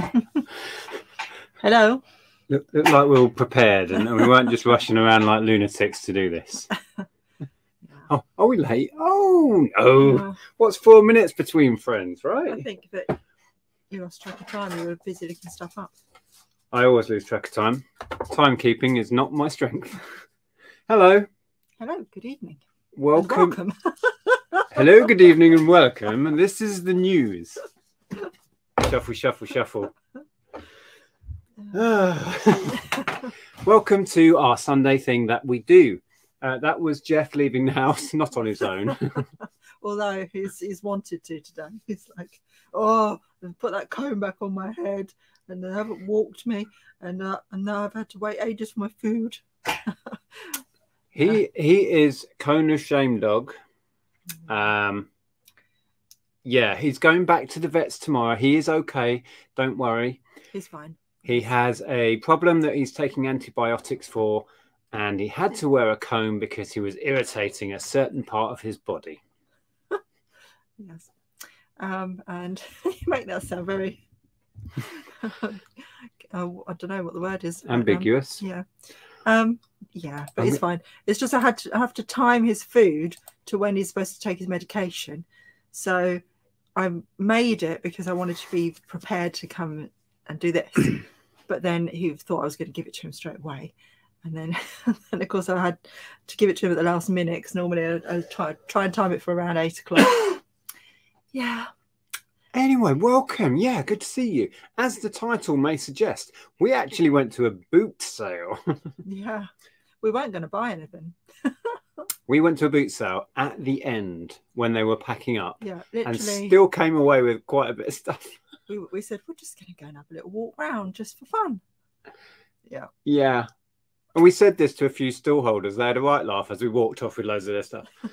Hello. Look, look like we're all prepared and we weren't just rushing around like lunatics to do this. Oh, are we late? Oh no! What's four minutes between friends, right? I think that you lost track of time. You were busy looking stuff up. I always lose track of time. Timekeeping is not my strength. Hello, Hello. Good evening. welcome. welcome. Hello, good evening, and welcome. And this is the news. Shuffle, shuffle, shuffle. Welcome to our Sunday thing that we do. Uh, that was Jeff leaving the house, not on his own. Although he's he's wanted to today. He's like, oh, they've put that comb back on my head, and they haven't walked me, and uh, and now I've had to wait ages for my food. He he is Kona's shame dog. Um, yeah, he's going back to the vets tomorrow. He is okay. Don't worry. He's fine. He has a problem that he's taking antibiotics for, and he had to wear a comb because he was irritating a certain part of his body. Yes. Um, and you make that sound very. uh, I don't know what the word is. um, Ambiguous. yeah. Um, yeah, but it's fine. It's just I had to I have to time his food to when he's supposed to take his medication. So I made it because I wanted to be prepared to come and do this. but then he thought I was going to give it to him straight away. And then, and of course, I had to give it to him at the last minute because normally I, I try, try and time it for around eight o'clock. yeah. Anyway, welcome. Yeah, good to see you. As the title may suggest, we actually went to a boot sale. Yeah. We weren't going to buy anything. we went to a boot sale at the end when they were packing up Yeah. literally. and still came away with quite a bit of stuff. We, we said, we're just going to go and have a little walk round just for fun. Yeah. Yeah. And we said this to a few stallholders. They had a right laugh as we walked off with loads of their stuff.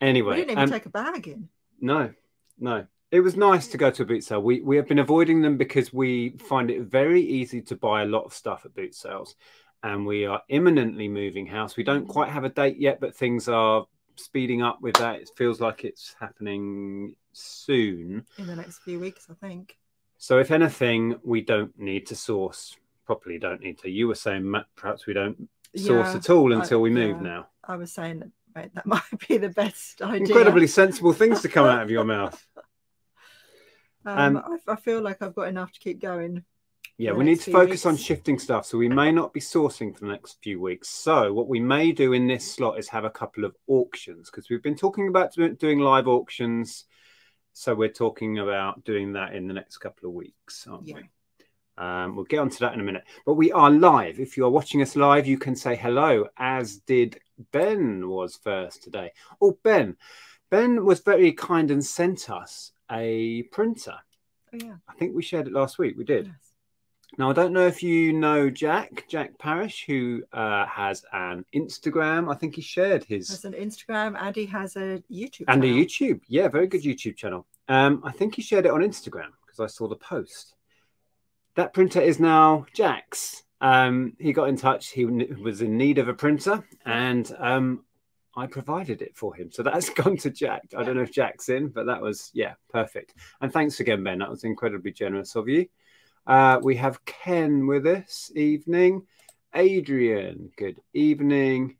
Anyway, we didn't even um, take a bag in. no, no. It was nice to go to a boot sale. We we have been avoiding them because we find it very easy to buy a lot of stuff at boot sales, and we are imminently moving house. We don't quite have a date yet, but things are speeding up with that. It feels like it's happening soon. in the next few weeks, I think. So if anything, we don't need to source properly. Don't need to. You were saying Matt, perhaps we don't source Yeah, at all I- until we move yeah. now. I was saying that mate, that might be the best idea. Incredibly sensible things to come out of your mouth. Um, um, I, I feel like I've got enough to keep going. Yeah, we need to focus on shifting stuff. So we may not be sourcing for the next few weeks. So what we may do in this slot is have a couple of auctions because we've been talking about doing live auctions. So we're talking about doing that in the next couple of weeks, aren't Yeah. we? Um, we'll get onto that in a minute. But we are live. If you are watching us live, you can say hello, as did Ben was first today. Oh, Ben. Ben was very kind and sent us a printer. Oh yeah. I think we shared it last week. We did. Yes. Now, I don't know if you know Jack, Jack Parrish, who uh, has an Instagram. I think he shared his Has an Instagram and he has a YouTube. and a. YouTube. Yeah, very good YouTube channel. Um, I think he shared it on Instagram because I saw the post. That printer is now Jack's. Um, he got in touch. He was in need of a printer, and um, I provided it for him. So that's gone to Jack. I don't know if Jack's in, but that was yeah, perfect. And thanks again, Ben. That was incredibly generous of you. Uh, we have Ken with us evening. Adrian, good evening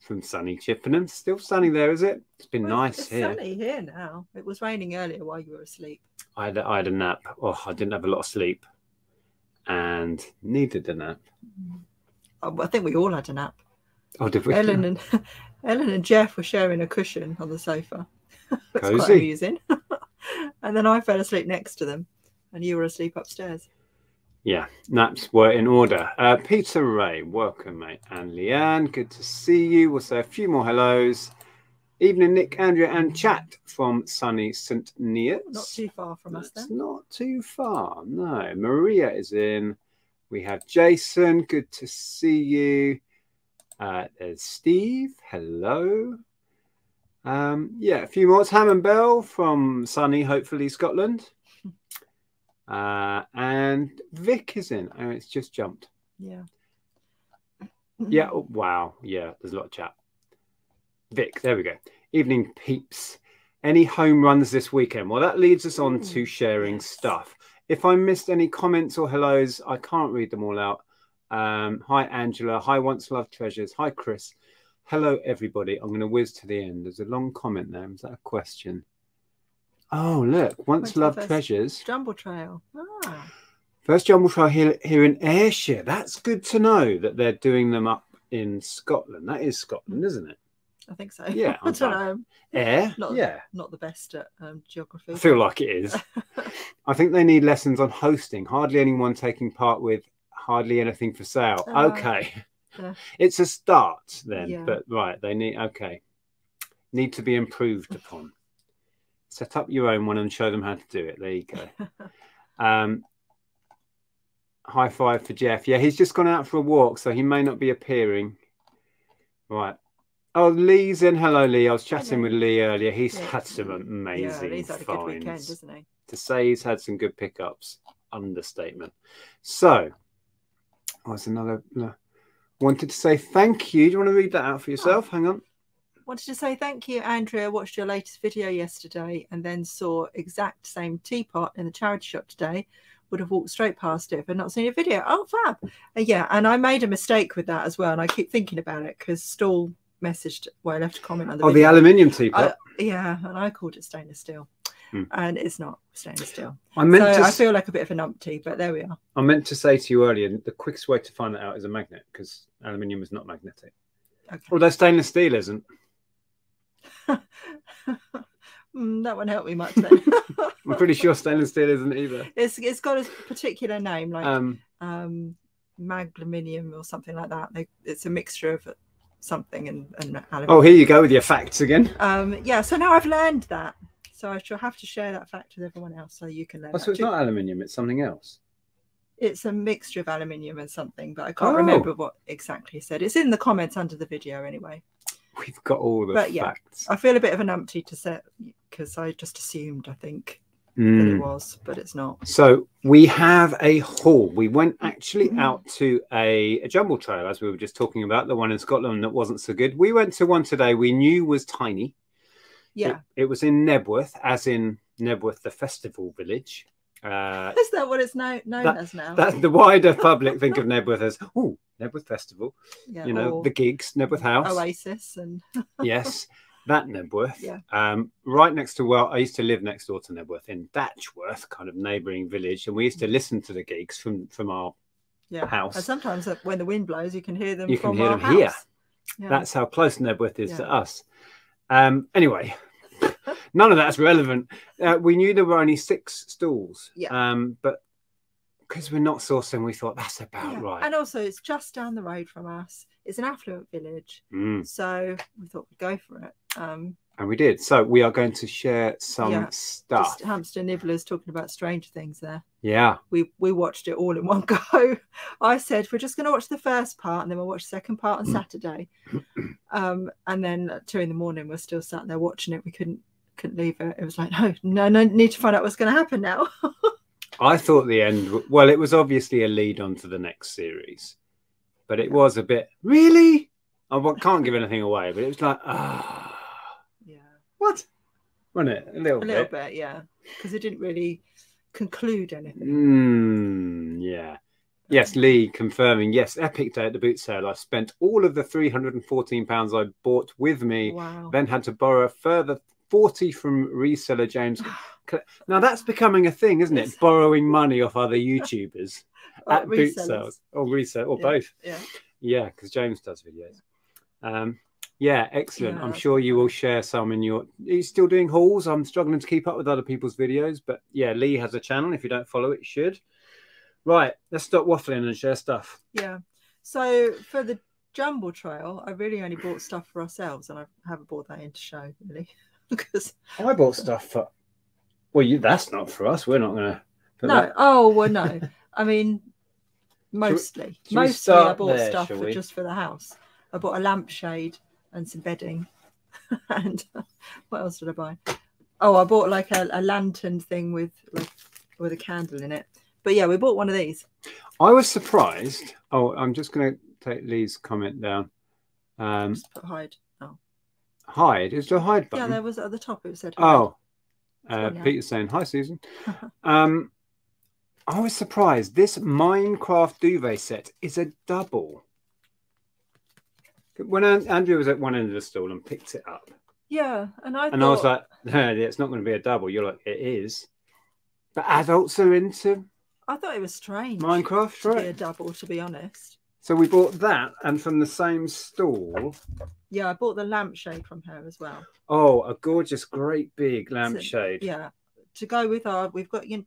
from sunny Chippenham. Still sunny there, is it? It's been Well, nice it's here. sunny here now. It was raining earlier while you were asleep. I had, I had a nap. Oh, I didn't have a lot of sleep and needed a nap. Oh, I think we all had a nap. Oh, did we? Ellen and Ellen and Jeff were sharing a cushion on the sofa. It's quite amusing. and then I fell asleep next to them, and you were asleep upstairs. Yeah, naps were in order. Uh, Peter Ray, welcome, mate. And Leanne, good to see you. We'll say a few more hellos. Evening, Nic, Andrea, and chat from sunny St. Neots. Not too far from us then. not too far. No, Maria is in. We have Jason. Good to see you. Uh, there's Steve. Hello. Um, yeah, a few more. It's Hammond Bell from sunny, hopefully Scotland. Uh, and Vic is in. Oh, it's just jumped. Yeah. Yeah. oh, wow. Yeah. There's a lot of chat. Vic, there we go. Evening, peeps. Any home runs this weekend? Well, that leads us on to sharing stuff. If I missed any comments or hellos, I can't read them all out. Um, hi, Angela. Hi, Once Love Treasures. Hi, Chris. Hello, everybody. I'm going to whiz to the end. There's a long comment there. Is that a question? Oh, look. Once When's the Love Treasures. Jumble Trail. Ah, First jumble Trail here, here in Ayrshire. That's good to know that they're doing them up in Scotland. That is Scotland, isn't it? I think so. Yeah, I don't know. Air? Not, yeah. not the best at um, geography. I feel like it is. I think they need lessons on hosting. Hardly anyone taking part with hardly anything for sale. Uh, okay. yeah. It's a start then, Yeah. but right, they need okay. Need to be improved upon. Set up your own one and show them how to do it. There you go. Um high five for Jeff. Yeah, he's just gone out for a walk, so he may not be appearing. Right. Oh, Lee's in. Hello, Lee. I was chatting Hello. with Lee earlier. He's Yeah. had some amazing yeah, he's had a good weekend, finds hasn't he? to say he's had some good pickups understatement so what's another no. wanted to say thank you do you want to read that out for yourself hang on Wanted to say thank you, Andrea. Watched your latest video yesterday and then saw exact same teapot in the charity shop today. Would have walked straight past it if I'd not seen your video. Oh, fab. Uh, yeah, and I made a mistake with that as well. And I keep thinking about it because Stall messaged, well, I left a comment on the oh the aluminium teapot I- yeah, and I called it stainless steel. Hmm. And it's not stainless steel. I, meant so to I feel like a bit of a numpty, but there we are. I meant to say to you earlier the quickest way to find that out is a magnet because aluminium is not magnetic Okay. although stainless steel isn't Mm, that won't help me much then. i'm pretty sure stainless steel isn't either it's it's got a particular name like um um magluminium or something like that. They, it's a mixture of something and, and aluminium. oh here you go with your facts again Um yeah, so now I've learned that. So I shall have to share that fact with everyone else so you can learn. oh, so it's too. not aluminium it's something else It's a mixture of aluminium and something, but I can't Oh. remember what exactly he said. It's in the comments under the video anyway. We've got all the But yeah, facts I feel a bit of an empty to set because I just assumed I think that Mm. it was, but it's not. So we have a haul. We went actually Mhm. out to a, a jumble trail, as we were just talking about, the one in Scotland that wasn't so good. We went to one today we knew was tiny. Yeah. It, it was in Knebworth, as in Knebworth, the festival village. Uh, Is that what it's now known That- as now? that the wider public think of Knebworth as, oh, Knebworth Festival, yeah, you know, the gigs, Knebworth House. Oasis and yes, that Knebworth. Yeah. Um, right next to well, I used to live next door to Knebworth in Datchworth, kind of neighbouring village, and we used to listen to the gigs from from our. yeah. house. And sometimes when the wind blows, you can hear them. You can hear our them here. Yeah. That's how close Knebworth is to us. Um, anyway, none of that's relevant. Uh, we knew there were only six stalls. Yeah. Um, but because we're not sourcing, we thought that's about Yeah. right. And also, it's just down the road from us. It's an affluent village, Mm, so we thought we'd go for it. Um, and we did. So we are going to share some Yeah, stuff. just hamster nibblers talking about strange things there. Yeah. We we watched it all in one go. I said we're just going to watch the first part and then we'll watch the second part on Saturday. um, and then at two in the morning, we're still sat there watching it. We couldn't couldn't leave it. It was like no, no, no, need to find out what's going to happen now. I thought the end, well, it was obviously a lead on to the next series, but it was a bit, really? I can't give anything away, but it was like, ah, yeah, what? Wasn't it? A little a little bit. bit, yeah, because it didn't really conclude anything. Mm, yeah. Yes, Lee confirming. Yes, epic day at the boot sale. I spent all of the £314 I bought with me, Wow. then had to borrow a further 40 from reseller James. Now that's becoming a thing, isn't it? Borrowing money off other YouTubers Oh, at boot sales or resale or Yeah. both. Yeah. Yeah, because James does videos. Um, yeah, excellent. Yeah, I'm sure you will share some in your. He's still doing hauls. I'm struggling to keep up with other people's videos, but yeah, Lee has a channel. If you don't follow it, you should. Right, let's stop waffling and share stuff. Yeah. So for the jumble trail, I really only bought stuff for ourselves, and I haven't bought that in to show really, because I bought stuff for. Well, you, that's not for us. We're not going to. no. Oh well, no. I mean, mostly, should we mostly I bought there, stuff for, just for the house. I bought a lampshade and some bedding, and what else did I buy? Oh, I bought like a, a lantern thing with like with a candle in it. But yeah, we bought one of these. I was surprised. Oh, I'm just going to take Lee's comment down. Um, hide. Hide is the hide yeah, there was at the top. It said hide. Oh, uh. Peter's saying hi, Susan. um, I was surprised. This Minecraft duvet set is a double. When An- Andrew was at one end of the stall and picked it up, Yeah, and I and thought, I was like, no, it's not going to be a double. You're like, it is. But adults are into I thought it was strange Minecraft, be a double, to be honest. So we bought that, and from the same stall, Yeah, I bought the lampshade from her as well. oh, a gorgeous, great big lampshade. Yeah, to go with our, we've got you. Know,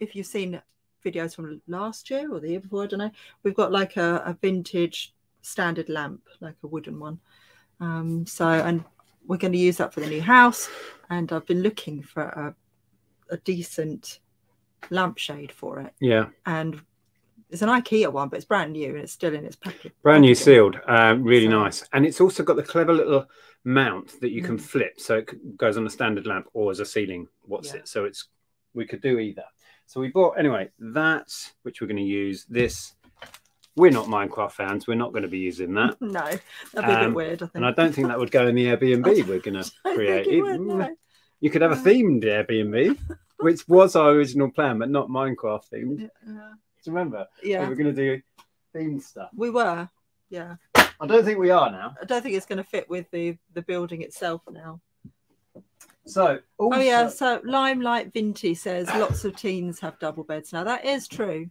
If you've seen videos from last year or the year before, I don't know. We've got like a, a vintage standard lamp, like a wooden one. Um, so, and we're going to use that for the new house. And I've been looking for a, a decent lampshade for it. Yeah, And it's an IKEA one, but it's brand new and it's still in its package. brand new sealed, um, really So- nice, and it's also got the clever little mount that you can Mm. flip, so it goes on a standard lamp or as a ceiling. What's Yeah. it? So it's we could do either. So we bought anyway that, which we're going to use. This we're not Minecraft fans. We're not going to be using that, No, that'd be a Um, bit weird, I think. and I don't think that would go in the Airbnb we're going to create. it would, no. You could have a themed Airbnb, which was our original plan, but not Minecraft themed. Yeah, you remember? Yeah. We were going to do theme stuff. we were. Yeah, I don't think we are now. I don't think it's going to fit with the the building itself now. So, Oh yeah, so Limelight Vinti says lots of teens have double beds now. That is true.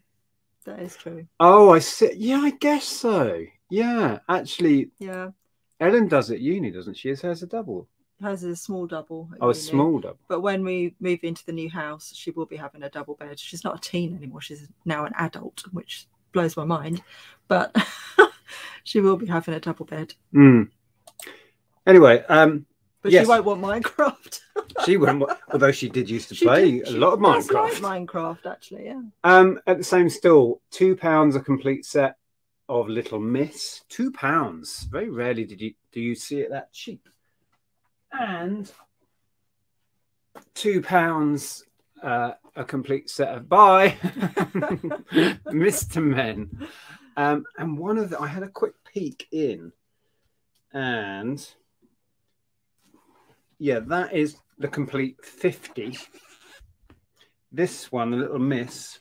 That is true. Oh, I see. Yeah, I guess so. Yeah, actually, Yeah, Ellen does it at uni, doesn't she? Is hers a double? Hers is a small double. Oh, a small double. But when we move into the new house, she will be having a double bed. She's not a teen anymore. She's now an adult, which blows my mind. But she will be having a double bed. Mm. Anyway, um, But Yes. she won't want Minecraft. she wouldn't. Although she did used to She play did- a lot of Minecraft. like Minecraft, actually. Yeah. Um, at the same stall, two pounds a complete set of Little Miss. Two pounds. Very rarely did you do you see it that cheap. And two pounds uh, a complete set of buy Mr. Men. Um, and one of the I had a quick peek in, and yeah, that is the complete 50. This one, the Little Miss,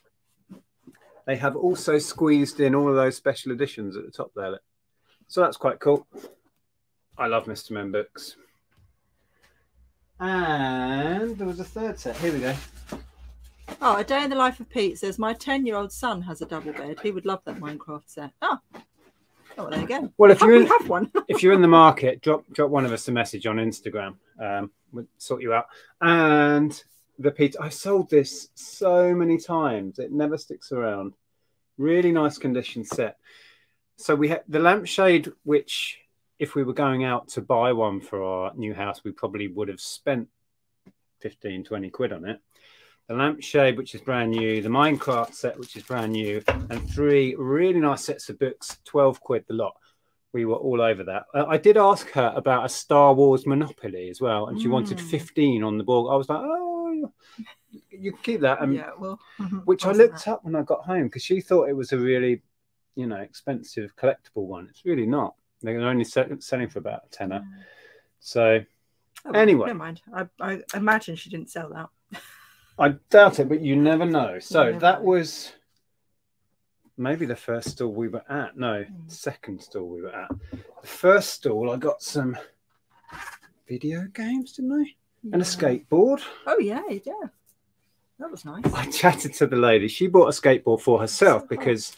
they have also squeezed in all of those special editions at the top there. So that's quite cool. I love Mr. Men books. And there was a third set. Here we go. Oh, a day in the life of Pete says my ten-year-old son has a double bed. He would love that Minecraft set. Oh, oh well, there you go. Well, if Oh, you're in, have one. if you're in the market, drop drop one of us a message on Instagram. Um, we'll sort you out. And the Peter, I sold this so many times. It never sticks around. Really nice condition set. So we had the lampshade, which if we were going out to buy one for our new house, we probably would have spent 15, 20 quid on it. The lampshade, which is brand new, the Minecraft set, which is brand new, and three really nice sets of books, 12 quid the lot we were all over that. Uh, I did ask her about a Star Wars Monopoly as well, and she wanted Mm. 15 on the board. I was like, oh, you can keep that. Um, yeah, well, Which I looked that? up when I got home because she thought it was a really, you know, expensive collectible one. It's really not. They're only selling for about a tenner. So Oh, Anyway. never mind. I, I imagine she didn't sell that. I doubt it, but you never know. So never that know. was maybe the first stall we were at. No, Mm. second stall we were at. The first stall, I got some video games, didn't I? And a skateboard. Oh yeah, yeah. That was nice. I chatted to the lady. She bought a skateboard for herself So because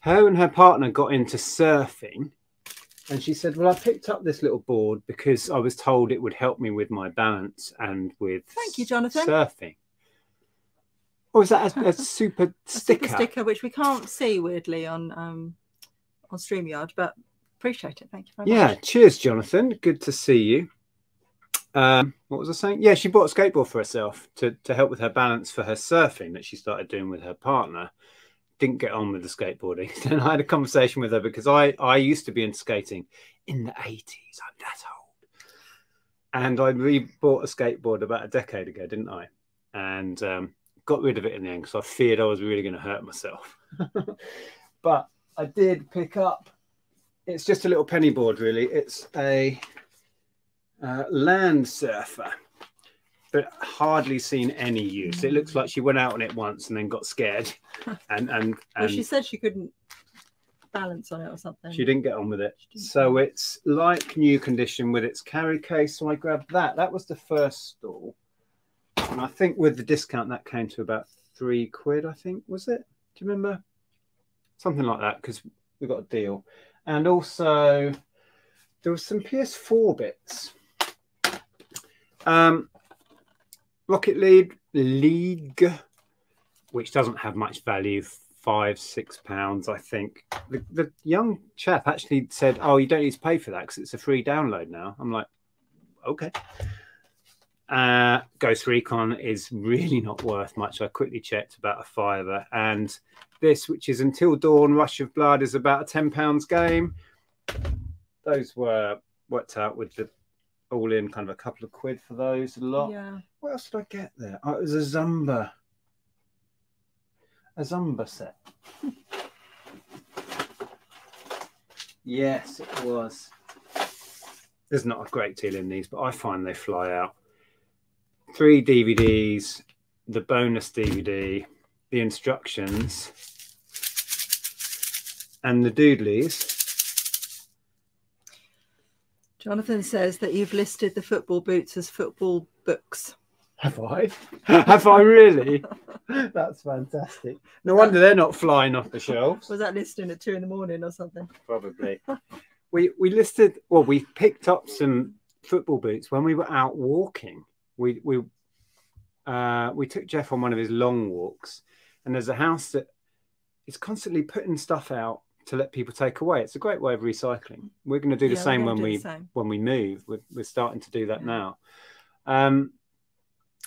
her and her partner got into surfing. And she said, Well, I picked up this little board because I was told it would help me with my balance and with Thank you, Jonathan. surfing. Or is that a, a super A sticker? super sticker, which we can't see weirdly on um on Streamyard, but appreciate it. Thank you very Yeah, much. Yeah, cheers, Jonathan. Good to see you. Um, what was I saying? Yeah, she bought a skateboard for herself to, to help with her balance for her surfing that she started doing with her partner. Didn't get on with the skateboarding. Then I had a conversation with her because I, I used to be into skating in the 80s. I'm that old. And I re bought a skateboard about a decade ago, didn't I? And um, got rid of it in the end because I feared I was really going to hurt myself. but I did pick up it's just a little penny board, really. It's a uh, land surfer, but hardly seen any use. It looks like she went out on it once and then got scared, and and, and Well, she said she couldn't balance on it or something. she didn't get on with it. So it's like new condition with its carry case. So I grabbed that. That was the first stall, and I think with the discount that came to about three quid. I think was it? Do you remember? Something like that because we got a deal, and also there was some PS4 bits. Um, Rocket League League, which doesn't have much value, five six pounds, I think. The, the young chap actually said, "Oh, you don't need to pay for that because it's a free download now." I'm like, "Okay." Uh, Ghost Recon is really not worth much. I quickly checked about a fiver, and this, which is Until Dawn, Rush of Blood, is about a ten pounds game. Those were worked out with the all in kind of a couple of quid for those. A lot. Yeah. What else did I get there? Oh, it was a Zumba. A Zumba set. yes, it was. There's not a great deal in these, but I find they fly out. Three DVDs, the bonus DVD, the instructions, and the doodlies. Jonathan says that you've listed the football boots as football books. Have I? Have I really? That's fantastic. No wonder they're not flying off the shelves. Was that listing at two in the morning or something? Probably. we we listed well, we picked up some football boots when we were out walking. We we uh, we took Jeff on one of his long walks, and there's a house that is constantly putting stuff out to let people take away. It's a great way of recycling. We're going to do the Yeah, same when we same. when we move. We're, we're starting to do that Yeah. now. Um,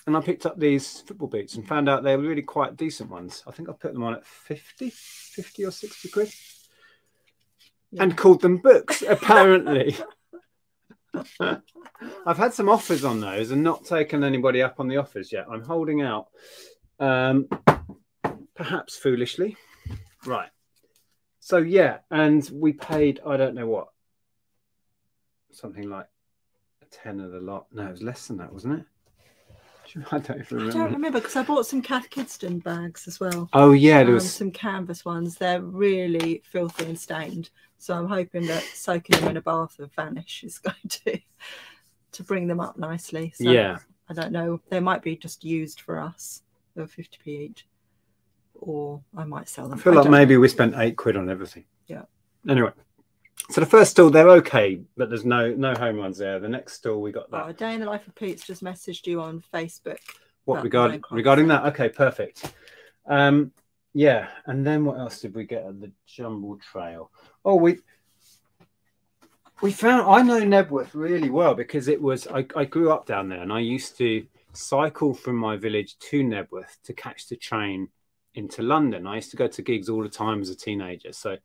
and I picked up these football boots and found out they were really quite decent ones. I think I put them on at 50, 50 or 60 quid Yeah. and called them books, apparently. I've had some offers on those and not taken anybody up on the offers yet. I'm holding out, um, perhaps foolishly. Right. So, yeah, and we paid, I don't know what, something like a 10 of the lot. No, it was less than that, wasn't it? I don't even I remember. don't remember because I bought some Cath Kidston bags as well. Oh, yeah, there Um, was. some canvas ones. They're really filthy and stained. So I'm hoping that soaking them in a bath of vanish is going to to bring them up nicely. So Yeah. I don't know. They might be just used for us. They're 50p each. Or I might sell them. I feel like don't maybe we spent eight quid on everything. Yeah. Anyway, so the first stall they're okay, but there's no no home runs there. The next stall we got that. Oh, a day in the life of Pete's just messaged you on Facebook. what regarding regarding that? Okay, perfect. Um, yeah, and then what else did we get at the Jumble Trail? Oh, we we found I know Knebworth really well because it was I, I grew up down there and I used to cycle from my village to Knebworth to catch the train into London. I used to go to gigs all the time as a teenager. So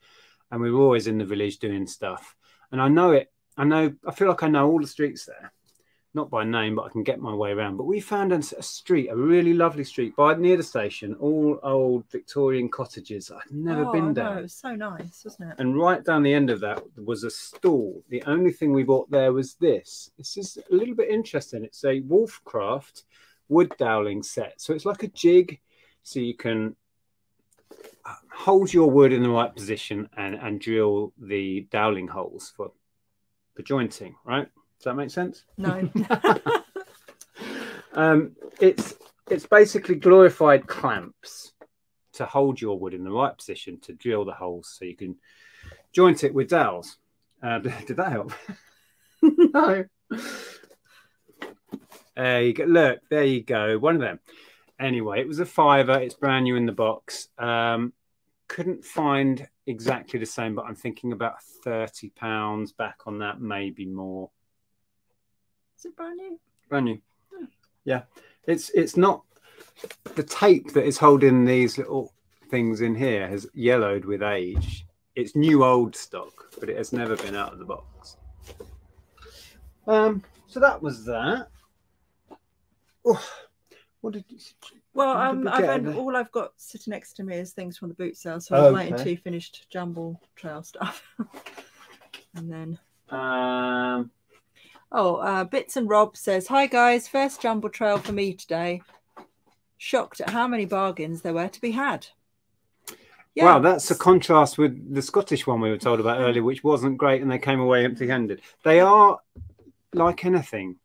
and we were always in the village doing stuff. And I know it, I know I feel like I know all the streets there. Not by name, but I can get my way around. But we found a, a street, a really lovely street by near the station, all old Victorian cottages. I've never oh, been down. know. It was so nice, wasn't it? And right down the end of that was a stall. The only thing we bought there was this. This is a little bit interesting. It's a Wolfcraft wood doweling set. So it's like a jig, so you can hold your wood in the right position and, and drill the dowling holes for the jointing. Right? Does that make sense? No. Um, it's it's basically glorified clamps to hold your wood in the right position to drill the holes so you can joint it with dowels. Uh, did that help? no. There you go. Look, there you go. One of them. Anyway, it was a fiver. It's brand new in the box. Um, couldn't find exactly the same, but I'm thinking about thirty pounds back on that, maybe more. Is it brand new? Brand new. Hmm. Yeah. It's it's not the tape that is holding these little things in here has yellowed with age. It's new old stock, but it has never been out of the box. Um so that was that. Oh, what did you Well, What did um, I've get only, all I've got sitting next to me is things from the boot sale, so I'm waiting Okay. until you finished jumble trail stuff, and then um Oh, uh, Bits and Rob says, Hi guys, first jumble trail for me today. Shocked at how many bargains there were to be had. Wow, that's a contrast with the Scottish one we were told about earlier, which wasn't great and they came away empty handed. They are like anything.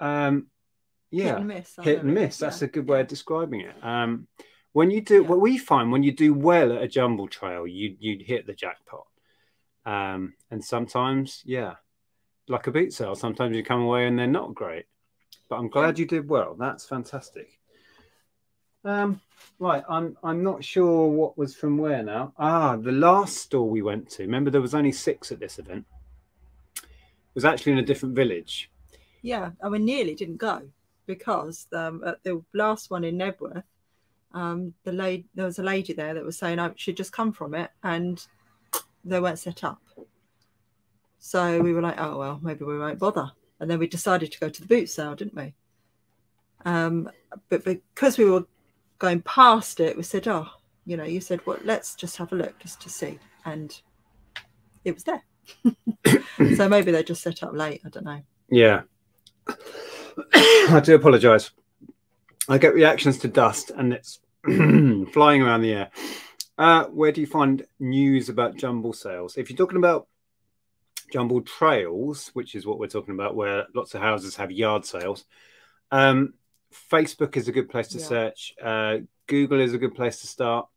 Um, yeah, hit and miss. hit and miss. That's Yeah. a good way of describing it. Um, when you do, Yeah. what we find when you do well at a jumble trail, you you hit the jackpot. Um, and sometimes, yeah, like a boot sale, sometimes you come away and they're not great. But I'm glad you did well. That's fantastic. Um, right, I'm I'm not sure what was from where now. Ah, the last store we went to. Remember, there was only six at this event. It was actually in a different village. Yeah, and we nearly didn't go because um, at the last one in Knebworth, um, the lady there was a lady there that was saying I should just come from it, and they weren't set up. So we were like, oh well, maybe we won't bother. And then we decided to go to the boot sale, didn't we? Um, but because we were going past it, we said, oh, you know, you said, well, let's just have a look just to see, and it was there. so maybe they just set up late. I don't know. Yeah. I do apologize. I get reactions to dust and it's flying around the air. Uh, where do you find news about jumble sales? If you're talking about jumble trails, which is what we're talking about, where lots of houses have yard sales, um, Facebook is a good place to Yeah. search. Uh, Google is a good place to start.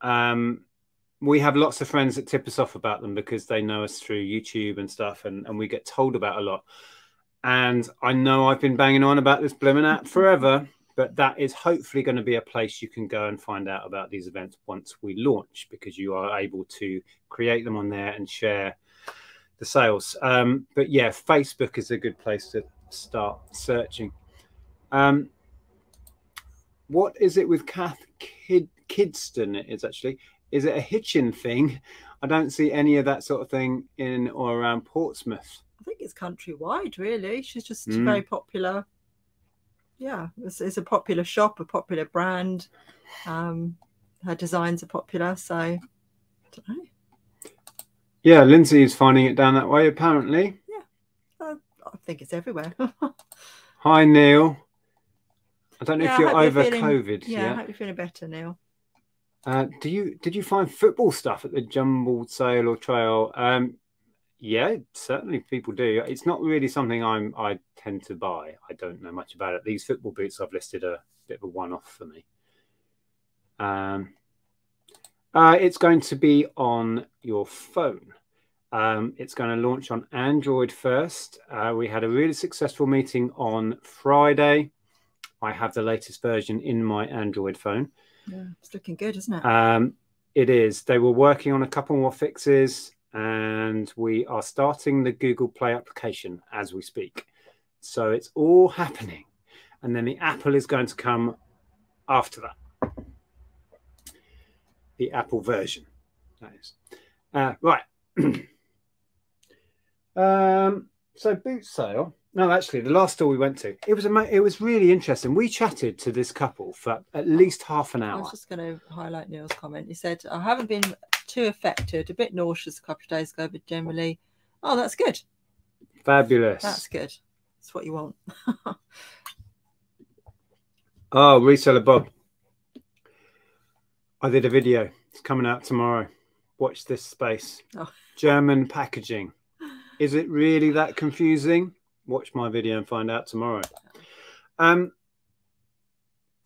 Um, we have lots of friends that tip us off about them because they know us through YouTube and stuff, and, and we get told about a lot. And I know I've been banging on about this blooming app forever, but that is hopefully going to be a place you can go and find out about these events once we launch because you are able to create them on there and share the sales. Um, but yeah, Facebook is a good place to start searching. Um, what is it with Cath Kid Kidston? It is actually. Is it a Hitchin thing? I don't see any of that sort of thing in or around Portsmouth. I think it's countrywide, really. She's just Mm. very popular. Yeah, it's, it's a popular shop, a popular brand. Um, her designs are popular, so I don't know. Yeah, Lindsay is finding it down that way, apparently. yeah, I think it's everywhere. Hi, Neil. I don't know Yeah, if you're hope you're over feeling- COVID yeah, I hope you're feeling better, Neil. Uh, do you did you find football stuff at the jumbled sale or trail? Um, yeah, certainly people do. It's not really something I'm I tend to buy. I don't know much about it. These football boots I've listed are a bit of a one-off for me. Um, uh, it's going to be on your phone. Um, it's going to launch on Android first. Uh, we had a really successful meeting on Friday. I have the latest version in my Android phone. Yeah, it's looking good, isn't it? Um, it is. They were working on a couple more fixes, and we are starting the Google Play application as we speak. So it's all happening, and then the Apple is going to come after that. The Apple version, that is. Uh, right. um, so boot sale. No, actually, the last store we went to, it was a, it was really interesting. We chatted to this couple for at least half an hour. I was just going to highlight Neil's comment. He said, I haven't been too affected, a bit nauseous a couple of days ago, but generally, oh, that's good. Fabulous. That's good. That's what you want. Oh, reseller Bob. I did a video. It's coming out tomorrow. Watch this space. Oh. German packaging. Is it really that confusing? Watch my video and find out tomorrow. Um,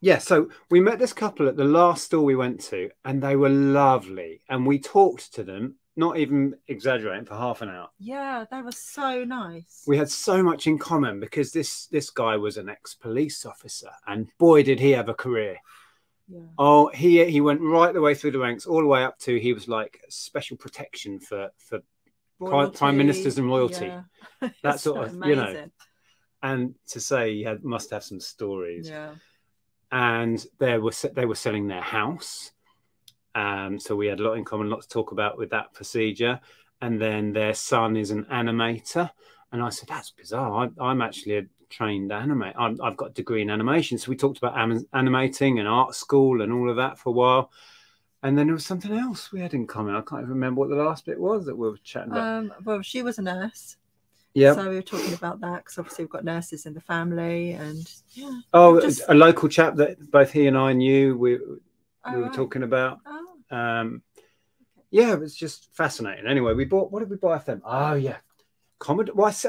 yeah, so we met this couple at the last store we went to, and they were lovely. And we talked to them, not even exaggerating, for half an hour. Yeah, they were so nice. We had so much in common because this this guy was an ex-police officer, and boy, did he have a career. yeah. Oh, he he went right the way through the ranks, all the way up to he was like special protection for for Prime- prime ministers and royalty. Yeah. That sort of, you know, and to say he had must have some stories. Yeah. And they were they were selling their house, um, so we had a lot in common, a lot to talk about with that procedure. And then their son is an animator, and I said that's bizarre. I, I'm actually a trained animator. I'm, I've got a degree in animation, so we talked about anim- animating and art school and all of that for a while. And then there was something else we had in common. I can't even remember what the last bit was that we were chatting about. Um, well, she was a nurse Yeah. So we were talking about that because obviously we've got nurses in the family, and yeah. oh, just- a local chap that both he and I knew. We we Oh, were right. talking about. Oh, Um, yeah, it was just fascinating. Anyway, we bought. What did we buy off them? Oh yeah, Commodore. Well, I,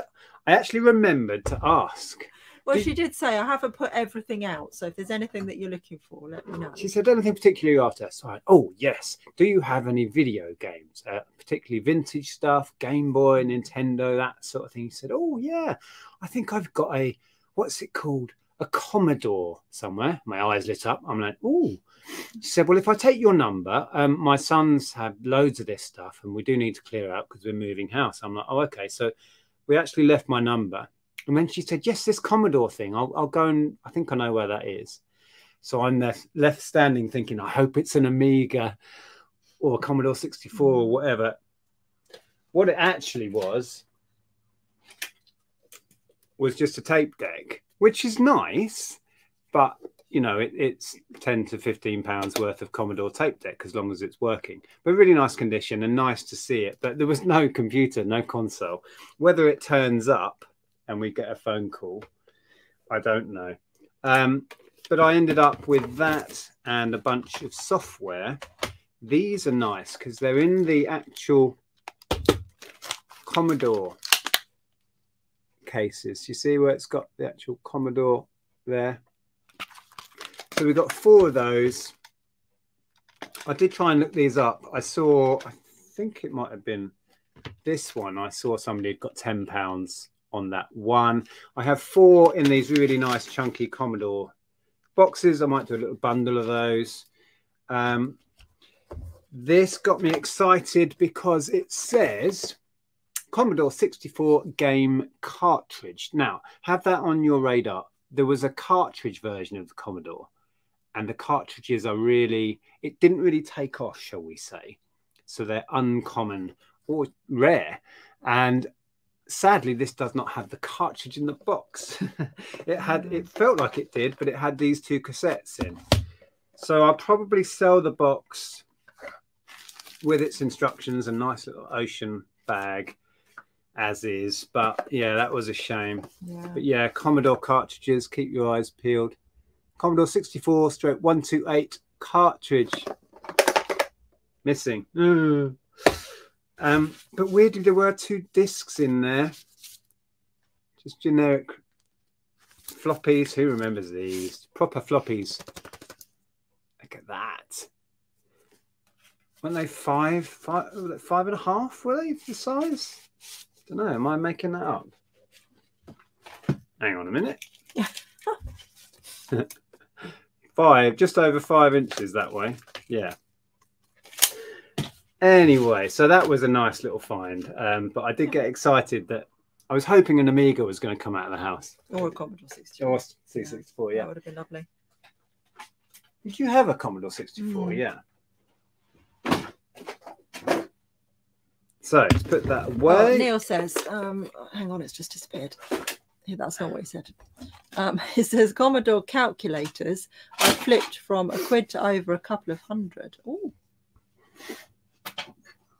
I actually remembered to ask. Well, Did- she did say I haven't put everything out, so if there's anything that you're looking for, let me know. She said anything particularly after. So I, oh yes. Do you have any video games, uh, particularly vintage stuff, Game Boy, Nintendo, that sort of thing? He said, oh yeah, I think I've got a what's it called, a Commodore somewhere. My eyes lit up. I'm like, oh. She said, well, if I take your number, um, my sons have loads of this stuff, and we do need to clear out because we're moving house. I'm like, oh okay. So we actually left my number. And then she said, Yes, this Commodore thing. I'll, I'll go and I think I know where that is. So I'm left, left standing thinking, I hope it's an Amiga or a Commodore 64 or whatever. What it actually was was just a tape deck, which is nice, but you know, it, it's 10 to 15 pounds worth of Commodore tape deck as long as it's working. But really nice condition and nice to see it. But there was no computer, no console. Whether it turns up and we get a phone call, I don't know. Um, but I ended up with that and a bunch of software. These are nice because they're in the actual Commodore cases. You see where it's got the actual Commodore there? So we've got four of those. I did try and look these up. I saw, I think it might have been this one. I saw somebody had got £10 on that one. I have four in these really nice chunky Commodore boxes. I might do a little bundle of those. Um, this got me excited because it says Commodore 64 game cartridge. Now, have that on your radar. There was a cartridge version of the Commodore, and the cartridges are really, it didn't really take off, shall we say. So they're uncommon or rare. And sadly, this does not have the cartridge in the box. it had, it felt like it did, but it had these two cassettes in. So I'll probably sell the box with its instructions, a nice little ocean bag as is. But yeah, that was a shame. Yeah. But yeah, Commodore cartridges, keep your eyes peeled. Commodore 64 stroke 128 cartridge missing. Mm. Um, but weirdly, there were two discs in there. Just generic floppies. Who remembers these? Proper floppies. Look at that. Weren't they five, five, five and a half? Were they the size? I Don't know. Am I making that up? Hang on a minute. five, just over five inches that way. Yeah. Anyway, so that was a nice little find. Um, but I did get excited that I was hoping an Amiga was going to come out of the house. Or a Commodore 64. Or C64, yeah. That would have been lovely. Did you have a Commodore 64? Mm. Yeah. So let's put that Oh, away. Neil says, um, hang on, it's just disappeared. Yeah, That's not what he said. Um, he says Commodore calculators I flipped from a quid to over a couple of hundred. Oh,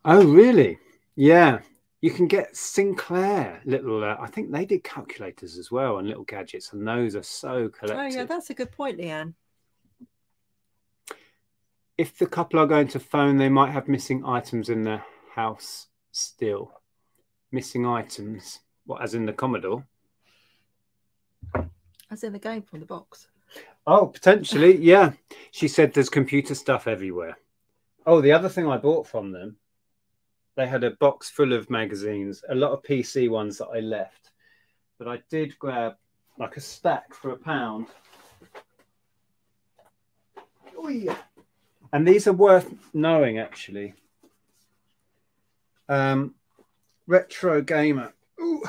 Oh, really? Yeah. You can get Sinclair little. Uh, I think they did calculators as well and little gadgets, and those are so oh yeah, that's a good point, Leanne. if the couple are going to phone, they might have missing items in their house still. Missing items. What, as in the Commodore? As in the game from the box. Oh, potentially, yeah. She said there's computer stuff everywhere. Oh, the other thing I bought from them, they had a box full of magazines, a lot of PC ones that I left. But I did grab like a stack for a pound. Oh, yeah. And these are worth knowing, actually. Um, Retro Gamer ooh,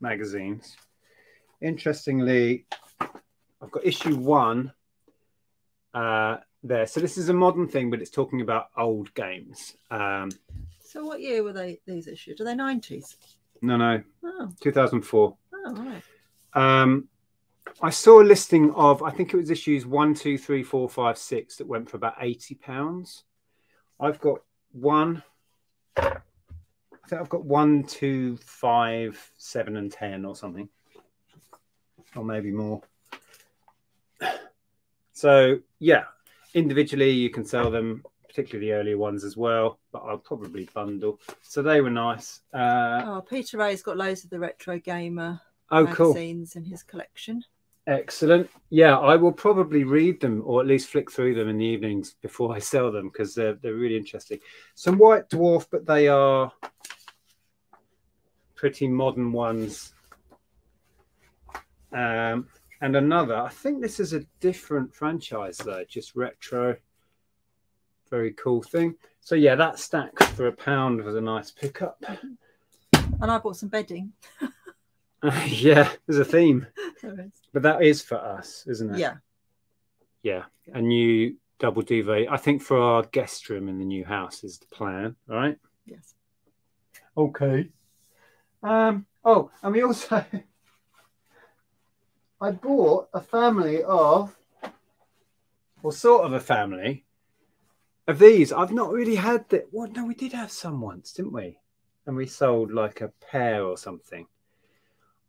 magazines. Interestingly, I've got issue one uh, there. So this is a modern thing, but it's talking about old games. Um, So what year were they these issued? Are they nineties? no, no, Oh, 2004. oh right. Um, I saw a listing of, I think it was issues one, two, three, four, five, six that went for about 80 pounds. I've got one, I think I've got one, two, five, seven, and ten, or something, or maybe more. So yeah, individually you can sell them, particularly the earlier ones as well. But I'll probably bundle. So they were nice. Uh, Oh, Peter Ray's got loads of the retro gamer oh, cool. magazines in his collection. Excellent. Yeah, I will probably read them or at least flick through them in the evenings before I sell them because they're they're really interesting. Some white dwarf, but they are pretty modern ones. Um, and another, I think this is a different franchise though, just retro. Very cool thing. So yeah, that stack for a pound was a nice pickup. And I bought some bedding. yeah, there's a theme, There is. but that is for us, isn't it? yeah. Yeah, a new double duvet. I think for our guest room in the new house is the plan, right? Yes. Okay. Um. Oh, and we also, I bought a family of, or sort of a family, of these. I've not really had that. What? No, we did have some once, didn't we? And we sold like a pair or something.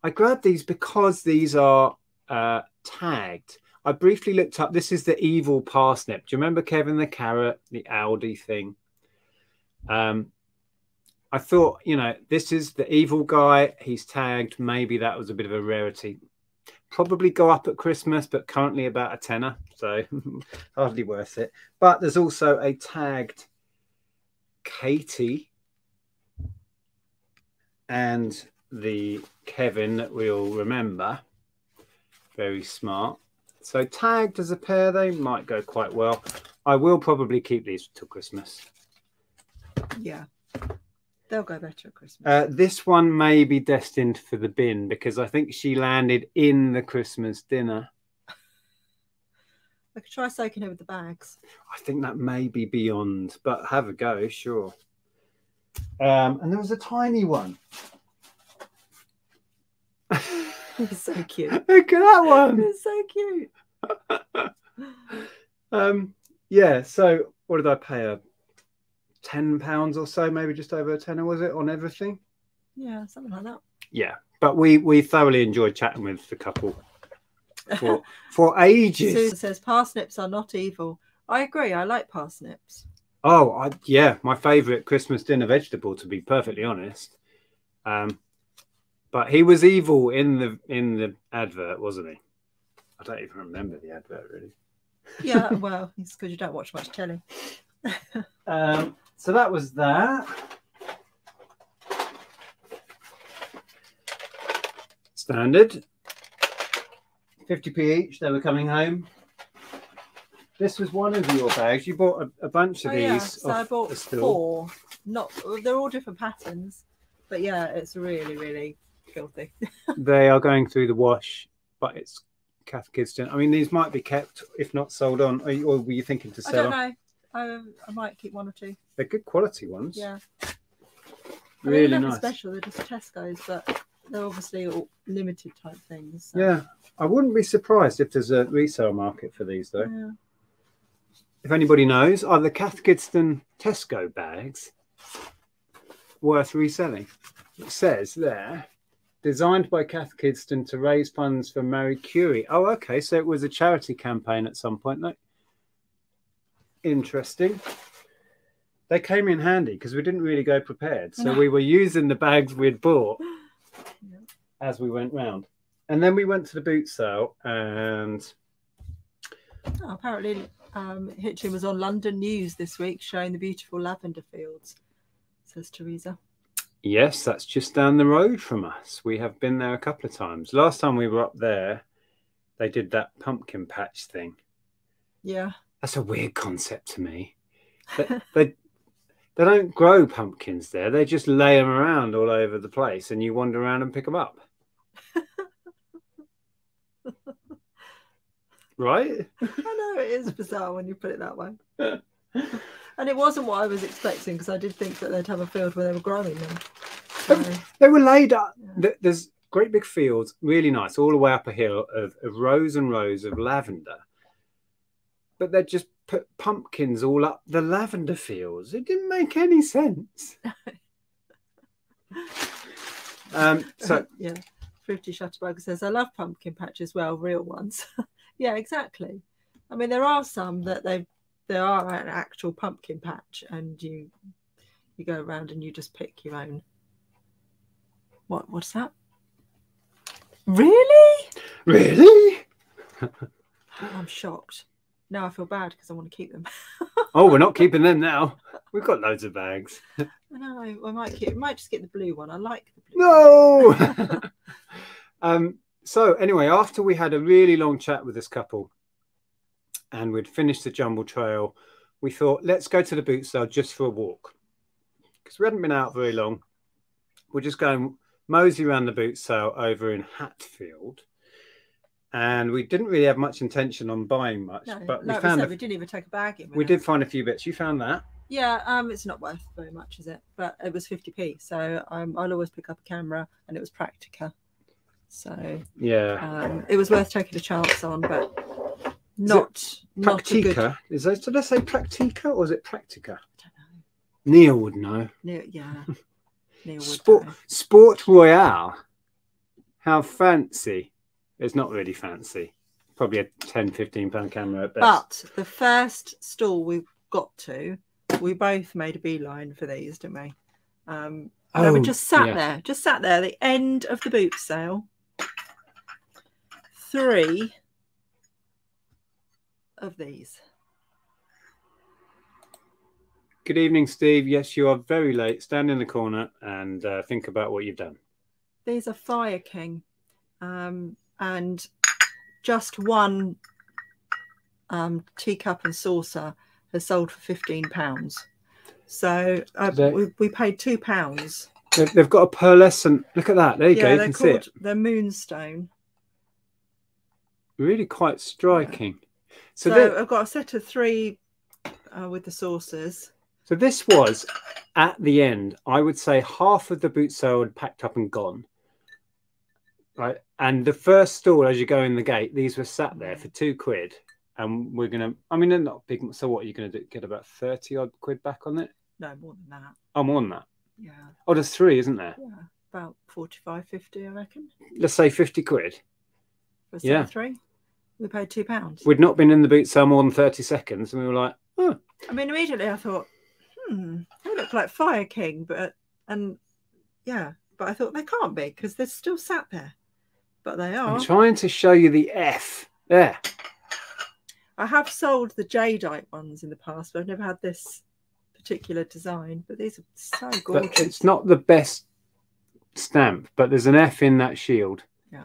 I grabbed these because these are uh, tagged. I briefly looked up. This is the evil parsnip. Do you remember Kevin the carrot, the Aldi thing? Um, I thought, you know, this is the evil guy. He's tagged. Maybe that was a bit of a rarity. Probably go up at Christmas, but currently about a tenner, so hardly worth it. But there's also a tagged Katie and the Kevin that we all remember. Very smart. So tagged as a pair, they might go quite well. I will probably keep these till Christmas. Yeah. They'll go better at Christmas. Uh, this one may be destined for the bin because I think she landed in the Christmas dinner. I could try soaking her with the bags. I think that may be beyond, but have a go, sure. Um, and there was a tiny one. He's so cute. Look at that one. It's so cute. Um, yeah. So what did I pay her? Ten pounds or so, maybe just over a tenner, was it on everything? Yeah, something like that. Yeah. But we we thoroughly enjoyed chatting with the couple for for ages. Susan says parsnips are not evil. I agree. I like parsnips. Oh, I, yeah, my favourite Christmas dinner vegetable, to be perfectly honest. Um, but he was evil in the in the advert, wasn't he? I don't even remember the advert really. Yeah, well, it's because you don't watch much telly. Um, so that was that. Standard. 50p each. They were coming home. This was one of your bags. You bought a, a bunch of Oh, these. yeah. So I bought four. Not they're all different patterns, but yeah, it's really really filthy. They are going through the wash, but it's Cath Kidston. I mean, these might be kept, if not sold on. Are you, or were you thinking to I sell? don't them? know. I, I might keep one or two. They're good quality ones. Yeah. I mean, Really they're nothing nice. special. They're just Tesco's, but they're obviously all limited type things. so- Yeah. I wouldn't be surprised if there's a resale market for these, though. Yeah. if anybody knows, are the Cath Kidston Tesco bags worth reselling? It says there, designed by Cath Kidston to raise funds for Marie Curie. Oh, okay, so it was a charity campaign at some point. No? Interesting. They came in handy because we didn't really go prepared. So No. we were using the bags we'd bought Yeah. as we went round. And then we went to the boot sale and Oh, apparently, um, Hitchin was on London News this week showing the beautiful lavender fields, says Teresa. Yes, that's just down the road from us. We have been there a couple of times. Last time we were up there, they did that pumpkin patch thing. Yeah. That's a weird concept to me. They, they, they don't grow pumpkins there. They just lay them around all over the place and you wander around and pick them up. right? I know it is bizarre when you put it that way. And it wasn't what I was expecting because I did think that they'd have a field where they were growing them. So, They were laid up. Yeah. There's great big fields, really nice, all the way up a hill of, of rows and rows of lavender. But they just put pumpkins all up the lavender fields. It didn't make any sense. Um, so yeah, Thrifty Shutterbug says, I love pumpkin patch as well, real ones. yeah, exactly. I mean, there are some that they there are an actual pumpkin patch, and you you go around and you just pick your own. What? What's that? Really? really? I'm shocked. Now I feel bad because I want to keep them. Oh, we're not keeping them now. We've got loads of bags. I know. I might keep. I might just get the blue one. I like the blue. one. No. um, so anyway, after we had a really long chat with this couple, and we'd finished the Jumble Trail, we thought let's go to the boot sale just for a walk because we hadn't been out very long. We're just going mosey around the boot sale over in Hatfield. And we didn't really have much intention on buying much, No, but we like we found said, a- we didn't even take a bag in. we did find a few bits. You found that? Yeah, um, it's not worth very much, is it? But it was 50p, so um, I'll always pick up a camera, and it was Praktica, so Yeah. um, it was worth taking a chance on, but not not a good. Praktica. Is that, did I say Praktica or is it Praktica? I don't know. Neil would know. Neil, yeah, Neil would Sport, know. Sport Royale. How fancy. It's not really fancy. Probably a 10, 15 pound camera at best. But the first stall we got to, we both made a beeline for these, didn't we? Um, and we Oh, just sat yeah. there, just sat there, the end of the boot sale. Three of these. Good evening, Steve. Yes, you are very late. Stand in the corner and uh, think about what you've done. These are Fire King. Um, and just one um, teacup and saucer has sold for fifteen pounds. So uh, They- we, we paid two pounds. They've, got a pearlescent. Look at that. There you go. Yeah, You they're can see called it. they're moonstone. Really quite striking. So, So, I've got a set of three uh, with the saucers. so this was at the end. I would say half of the boot sale had packed up and gone. Right, and the first stall as you go in the gate, these were sat there for two quid, and we're gonna. I mean, they're not big. So what are you gonna do? Get about thirty odd quid back on it? No, more than that. I'm on that. Yeah, Oh, there's three, isn't there? yeah, about 45, 50, I reckon. Let's say fifty quid. For Yeah. three. We paid two pounds. We'd not been in the boot sale more than thirty seconds, and we were like, oh, I mean, immediately I thought, hmm, they look like Fire King, but and yeah, but I thought they can't be because they're still sat there. But they are. I'm trying to show you the F there. I have sold the jadeite ones in the past, but I've never had this particular design. But these are so But gorgeous. it's not the best stamp, but there's an F in that shield. Yeah.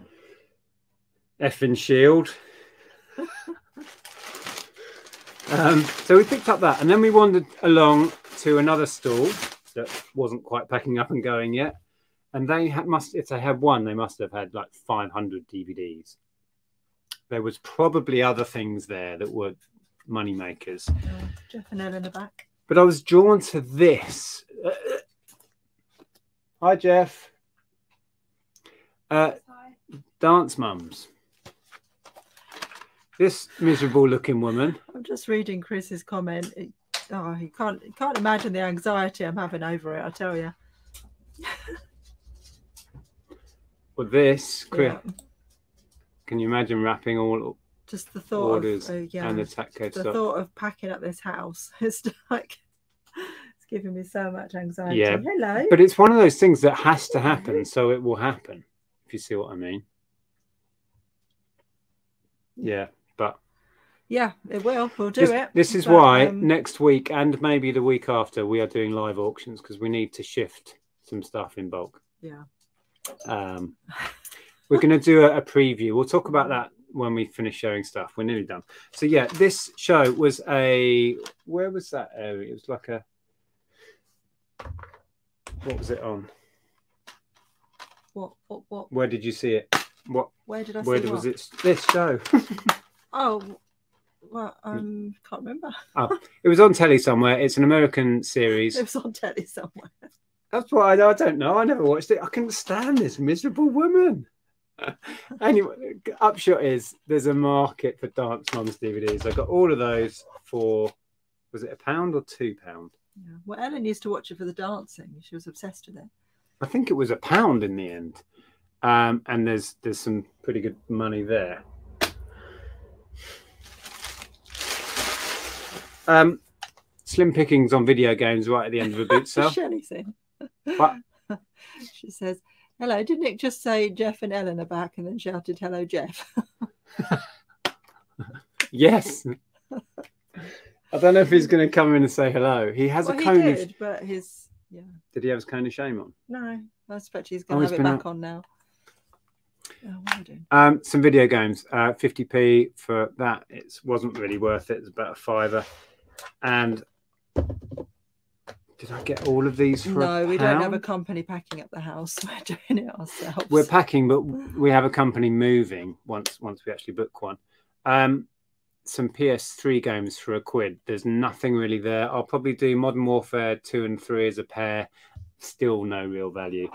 F in shield. um, so we picked up that, and then we wandered along to another stall that wasn't quite packing up and going yet. And they had, must, if they had one, they must have had like 500 DVDs. There was probably other things there that were money makers. Oh, Jeff and Elle in the back. But I was drawn to this. Uh, hi, Jeff. Uh, dance mums. This miserable looking woman. I'm just reading Chris's comment. It, oh, you can't you can't imagine the anxiety I'm having over it. I tell you. Well, this, Yeah, can you imagine wrapping all just the thought orders of uh, yeah, and the tack code the stuff? thought of packing up this house. It's like it's giving me so much anxiety. Yeah, Hello. But it's one of those things that has to happen, so it will happen, if you see what I mean. Yeah, but yeah, it will. We'll do this, it. this is But, why um, next week and maybe the week after we are doing live auctions because we need to shift some stuff in bulk. yeah. Um, we're going to do a, a preview. We'll talk about that when we finish showing stuff. We're nearly done. So yeah, this show was a where was that area? It was like a what was it on? What? What? What? Where did you see it? What? Where did I Where see did- what? was it? This show. Oh, well, um, can't remember. it was on telly somewhere. It's an American series. It was on telly somewhere. That's why I, I don't know. I never watched it. I couldn't stand this miserable woman. anyway, upshot is there's a market for Dance Moms DVDs. I got all of those for was it a pound or two pound? Yeah. Well, Ellen used to watch it for the dancing. She was obsessed with it. I think it was a pound in the end. Um, and there's there's some pretty good money there. Um, slim pickings on video games right at the end of a boot sale. Shelley's in. What? she says, "Hello." Didn't it just say Jeff and Ellen are back, and then shouted, "Hello, Jeff." Yes. I don't know if he's going to come in and say hello. He has well, a cone. he Of, but his yeah. did he have his cone of shame on? No, I expect he's Oh, going he's to have it back out. on now. Oh, what am I doing? Um, some video games. Uh, 50p for that. It wasn't really worth it. It's about a fiver. And did I get all of these for No, we don't have a company packing up the house. We're doing it ourselves. We're packing, but we have a company moving once once we actually book one. Um, some PS3 games for a quid. There's nothing really there. I'll probably do Modern Warfare two and three as a pair. Still no real value.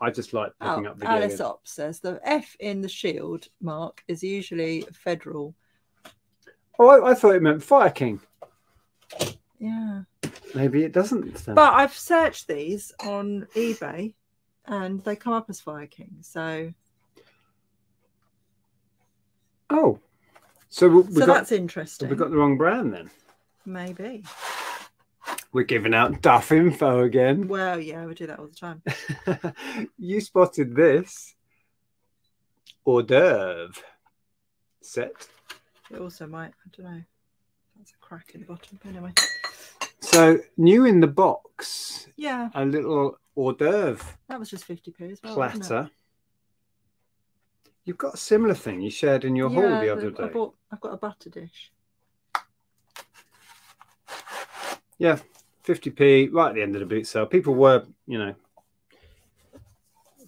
I just like picking Oh, up video Alice. Ops says the F in the shield mark is usually federal. Oh, I, I thought it meant Fire King. Yeah. Maybe it doesn't. then. But I've searched these on eBay and they come up as Fire King. So, oh, so we, we so got that's interesting. We've got the wrong brand then. Maybe. We're giving out duff info again. Well, yeah, we do that all the time. you spotted this hors d'oeuvre set. It also might, I don't know. That's a crack in the bottom. Anyway. So new in the box, Yeah, a little hors d'oeuvre that was just 50p as well. platter. You've got a similar thing you shared in your haul Yeah, the other I day. bought, I've got a butter dish. Yeah, 50p right at the end of the boot sale. People were, you know,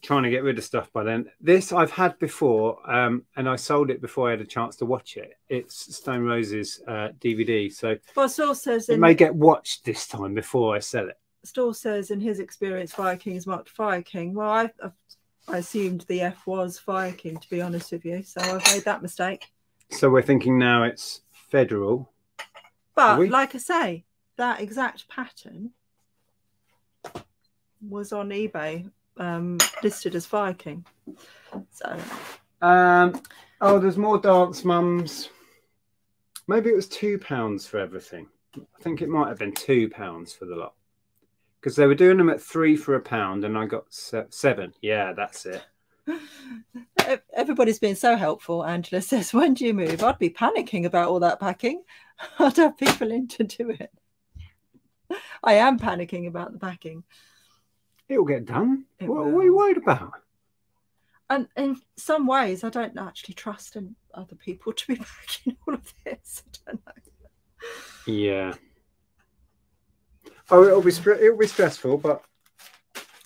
trying to get rid of stuff by then. This I've had before, um, and I sold it before I had a chance to watch it. It's Stone Roses uh, DVD, so Well, Store says it may get watched this time before I sell it. Store says in his experience, Fire King is marked Fire King. Well, I, I, I assumed the F was Fire King, to be honest with you. So I've made that mistake. So we're thinking now it's federal. But like I say, that exact pattern was on eBay um, listed as Fire King. So Um, oh, there's more dance mums. Maybe it was two pounds for everything. I think it might have been two pounds for the lot because they were doing them at three for a pound, and I got se- seven. Yeah, that's it. everybody's been so helpful. Angela says, "When do you move?" I'd be panicking about all that packing. I'd have people in to do it. I am panicking about the packing. It'll get done. It what, what are you worried about? and in some ways i don't actually trust in other people to be packing all of this i don't know Yeah. Oh, it'll be it'll be stressful, but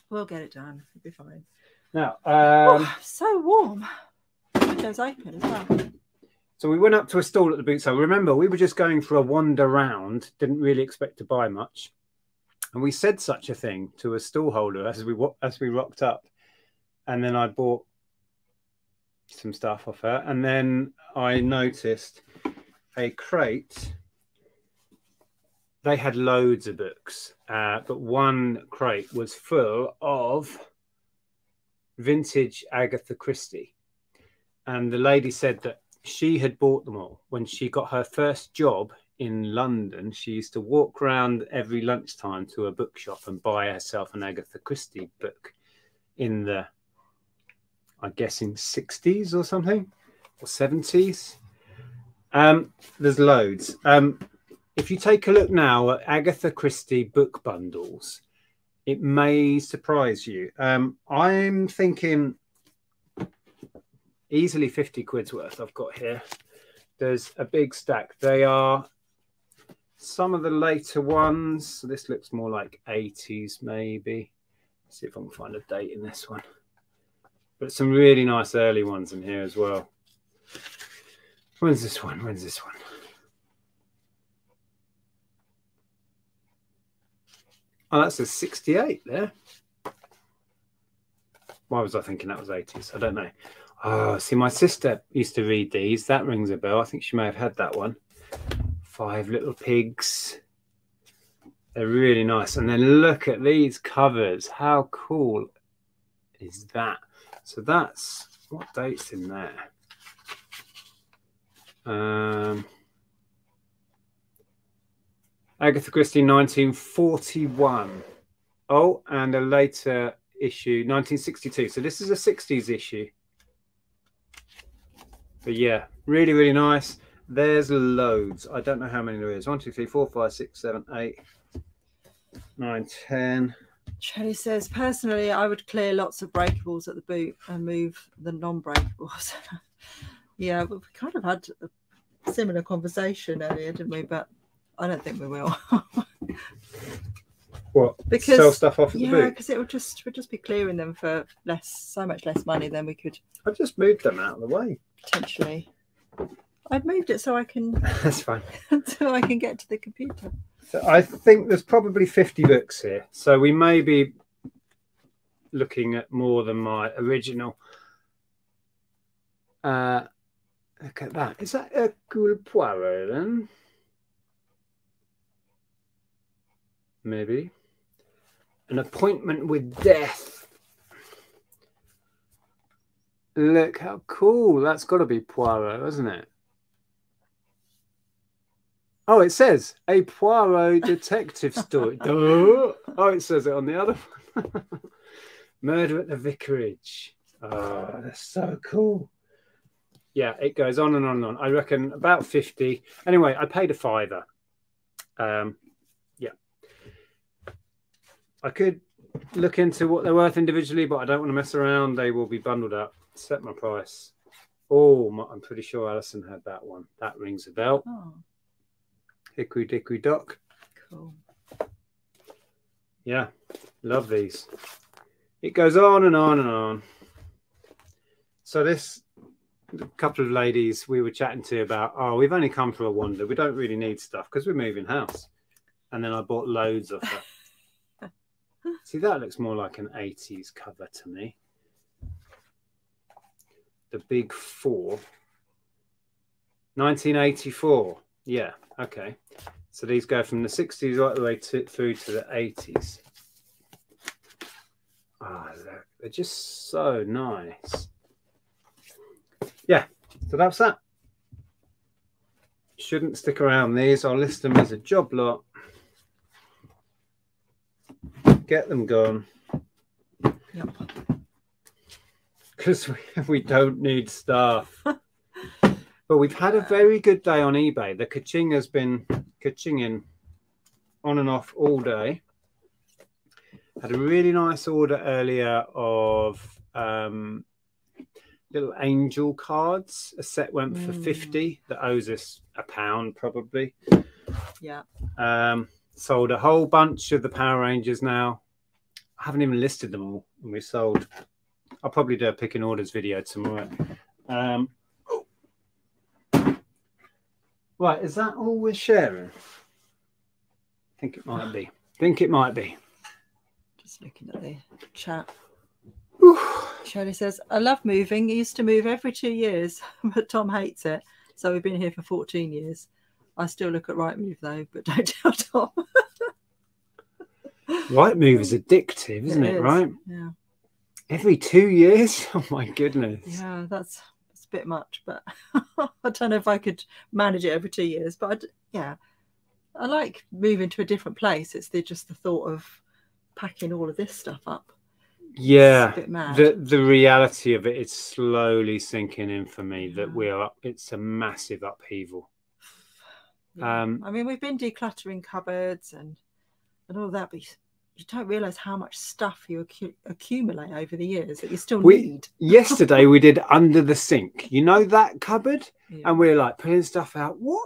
we'll get it done it'll be fine now. Um, oh, so warm windows open as well So we went up to a stall at the boot sale. Remember, we were just going for a wander round, didn't really expect to buy much. And we said such a thing to a stall holder as we as we rocked up. And then I bought some stuff off her. And then I noticed a crate. They had loads of books, uh, but one crate was full of vintage Agatha Christie. And the lady said that she had bought them all when she got her first job in London. She used to walk around every lunchtime to a bookshop and buy herself an Agatha Christie book in the, I'm guessing, 60s or something or 70s. Um, there's loads. Um, if you take a look now at Agatha Christie book bundles, it may surprise you. Um, I'm thinking easily 50 quid's worth I've got here. There's a big stack. They are some of the later ones. So this looks more like 80s, maybe. Let's see if I can find a date in this one. But some really nice early ones in here as well. When's this one? When's this one? Oh, that's a 68 there. Why was I thinking that was 80s? I don't know. Oh, see, my sister used to read these. That rings a bell. I think she may have had that one. Five Little Pigs. They're really nice. And then look at these covers. How cool is that? So that's what date's in there? Um, Agatha Christie, 1941. Oh, and a later issue, 1962. So this is a 60s issue. But yeah, really, really nice. There's loads. I don't know how many there is. One, two, three, four, five, six, seven, eight, nine, ten. Shelley says, personally, I would clear lots of breakables at the boot and move the non-breakables. yeah, we kind of had a similar conversation earlier, didn't we? But I don't think we will. What? Because- sell stuff off at the yeah, boot. because it would just would just be clearing them for less, so much less money than we could I've just moved them out of the way. potentially. I've moved it so I can That's fine. so I can get to the computer. So I think there's probably 50 books here. So we may be looking at more than my original. Uh, look at that. Is that Hercule Poirot then? Maybe. An appointment with death. Look how cool. That's got to be Poirot, hasn't it? Oh, it says a Poirot detective story. Oh, it says it on the other one. Murder at the Vicarage. Oh, that's so cool. Yeah, it goes on and on and on. I reckon about 50. Anyway, I paid a fiver. Um, yeah. I could look into what they're worth individually, but I don't want to mess around. They will be bundled up. Set my price. Oh, my, I'm pretty sure Alison had that one. That rings a bell. Oh, Hickory Dickory Dock. cool. Yeah, love these. It goes on and on and on. So this couple of ladies we were chatting to about, oh, we've only come for a wander. We don't really need stuff because we're moving house. And then I bought loads of them. See, that looks more like an 80s cover to me. The Big Four. 1984. Yeah, okay. So these go from the 60s right the way to, through to the 80s. Ah, they're, they're just so nice. Yeah, so that's that. Shouldn't stick around these. I'll list them as a job lot. Get them gone Yep. because we, we don't need staff. but we've had a very good day on eBay. The kaching has been kachinging on and off all day. Had a really nice order earlier of um, little angel cards. A set went for Mm. 50 that owes us a pound probably. Yeah. Um, sold a whole bunch of the Power Rangers now. I haven't even listed them all. And we sold. I'll probably do a picking orders video tomorrow. Um, right, is that all we're sharing? I think it might be. I think it might be. Just looking at the chat. Shirley says, I love moving. I used to move every two years, but Tom hates it. So we've been here for 14 years. I still look at right move though, but don't tell Tom. Right move is addictive, isn't it? is. Right? Yeah. Every two years? Oh my goodness. Yeah, that's a bit much, but I don't know if I could manage it every two years. But I'd, yeah, I like moving to a different place. It's the, just the thought of packing all of this stuff up. Yeah. It's a bit mad. the the reality of it is slowly sinking in for me that we're up it's a massive upheaval Yeah. Um, I mean, we've been decluttering cupboards and and all that, but you, don't realise how much stuff you accu- accumulate over the years that you still We- need. yesterday we did under the sink. You know that cupboard? Yeah. and we are like putting stuff out. What?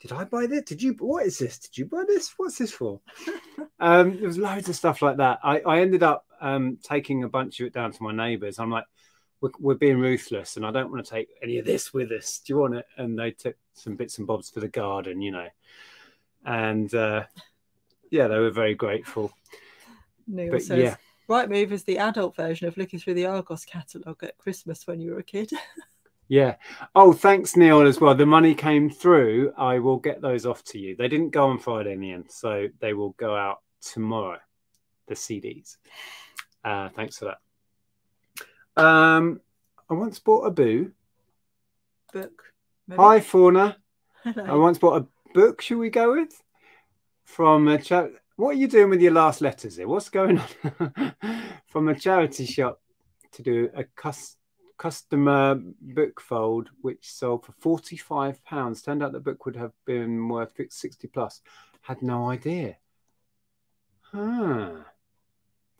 Did i buy this did you what is this? Did you buy this? What's this for? Um there was loads of stuff like that. I i ended up um taking a bunch of it down to my neighbors. I'm like we're, we're being ruthless and i don't want to take any of this with us. Do you want it? And they took some bits and bobs for the garden you know. And uh yeah they were very grateful Neil but says, yeah Right Move is the adult version of looking through the Argos catalogue at Christmas when you were a kid. Yeah. Oh, thanks, Neil, as well. The money came through. I will get those off to you. They didn't go on Friday in the end, so they will go out tomorrow. The CDs. Uh, thanks for that. Um, I once bought a boo. Book. maybe? Hi, Fauna. Hello. I once bought a book. Should we go with? From a What are you doing with your last letters here? What's going on? From a charity shop to do a cus- customer book fold, which sold for forty-five pounds. Turned out the book would have been worth sixty plus. Had no idea. Huh.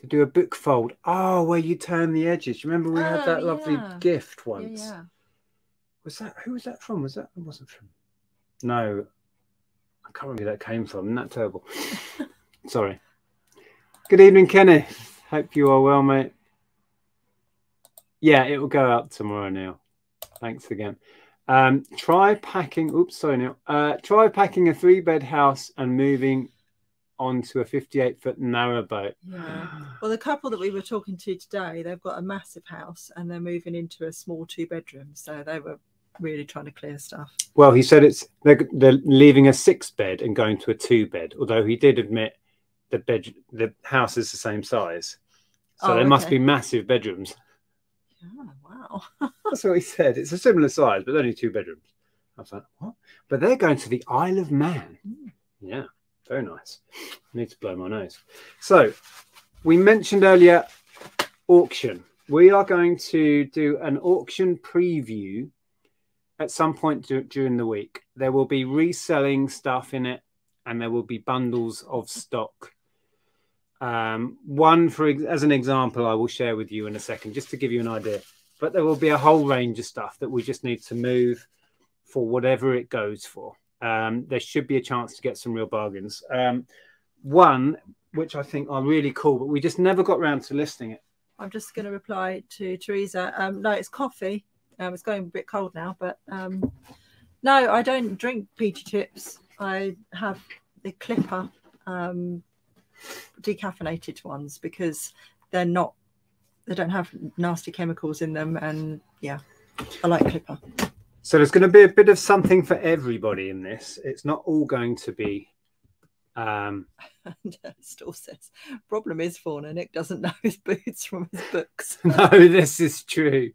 To do a book fold. Oh, where you turn the edges. Remember we had Oh, that lovely yeah. gift Yeah, once. yeah. Was that who was that from? Was that it wasn't from? No, I can't remember who that came from. Isn't that terrible? Sorry. Good evening, Kenneth. Hope you are well, mate. Yeah, it will go up tomorrow, Neil. Thanks again. Um, try packing. Oops, sorry, Neil. Uh, try packing a three-bed house and moving onto a 58-foot narrowboat. Yeah. Well, the couple that we were talking to today, they've got a massive house and they're moving into a small two bedroom. So they were really trying to clear stuff. Well, he said it's they're, they're leaving a six bed and going to a two bed. Although he did admit the bed the house is the same size, so Oh, there must be massive bedrooms. Yeah, wow. That's what he said. It's a similar size, but only two bedrooms. I was like, what? But they're going to the Isle of Man. Mm. Yeah, very nice. I need to blow my nose. So we mentioned earlier auction. We are going to do an auction preview at some point du- during the week. There will be reselling stuff in it, and there will be bundles of stock. Um, one, for as an example, I will share with you in a second, just to give you an idea. But there will be a whole range of stuff that we just need to move for whatever it goes for. Um, there should be a chance to get some real bargains. Um, one, which I think are really cool, but we just never got round to listing it. I'm just going to reply to Teresa. Um, no, it's coffee. Um, it's going a bit cold now, but um, no, I don't drink PG Tips. I have the Clipper um, decaffeinated ones because they're not, they don't have nasty chemicals in them. And yeah, I like Clipper. So there's going to be a bit of something for everybody in this. It's not all going to be. Um, And uh, Still says, problem is, Fauna, Nic doesn't know his boots from his books. no, this is true.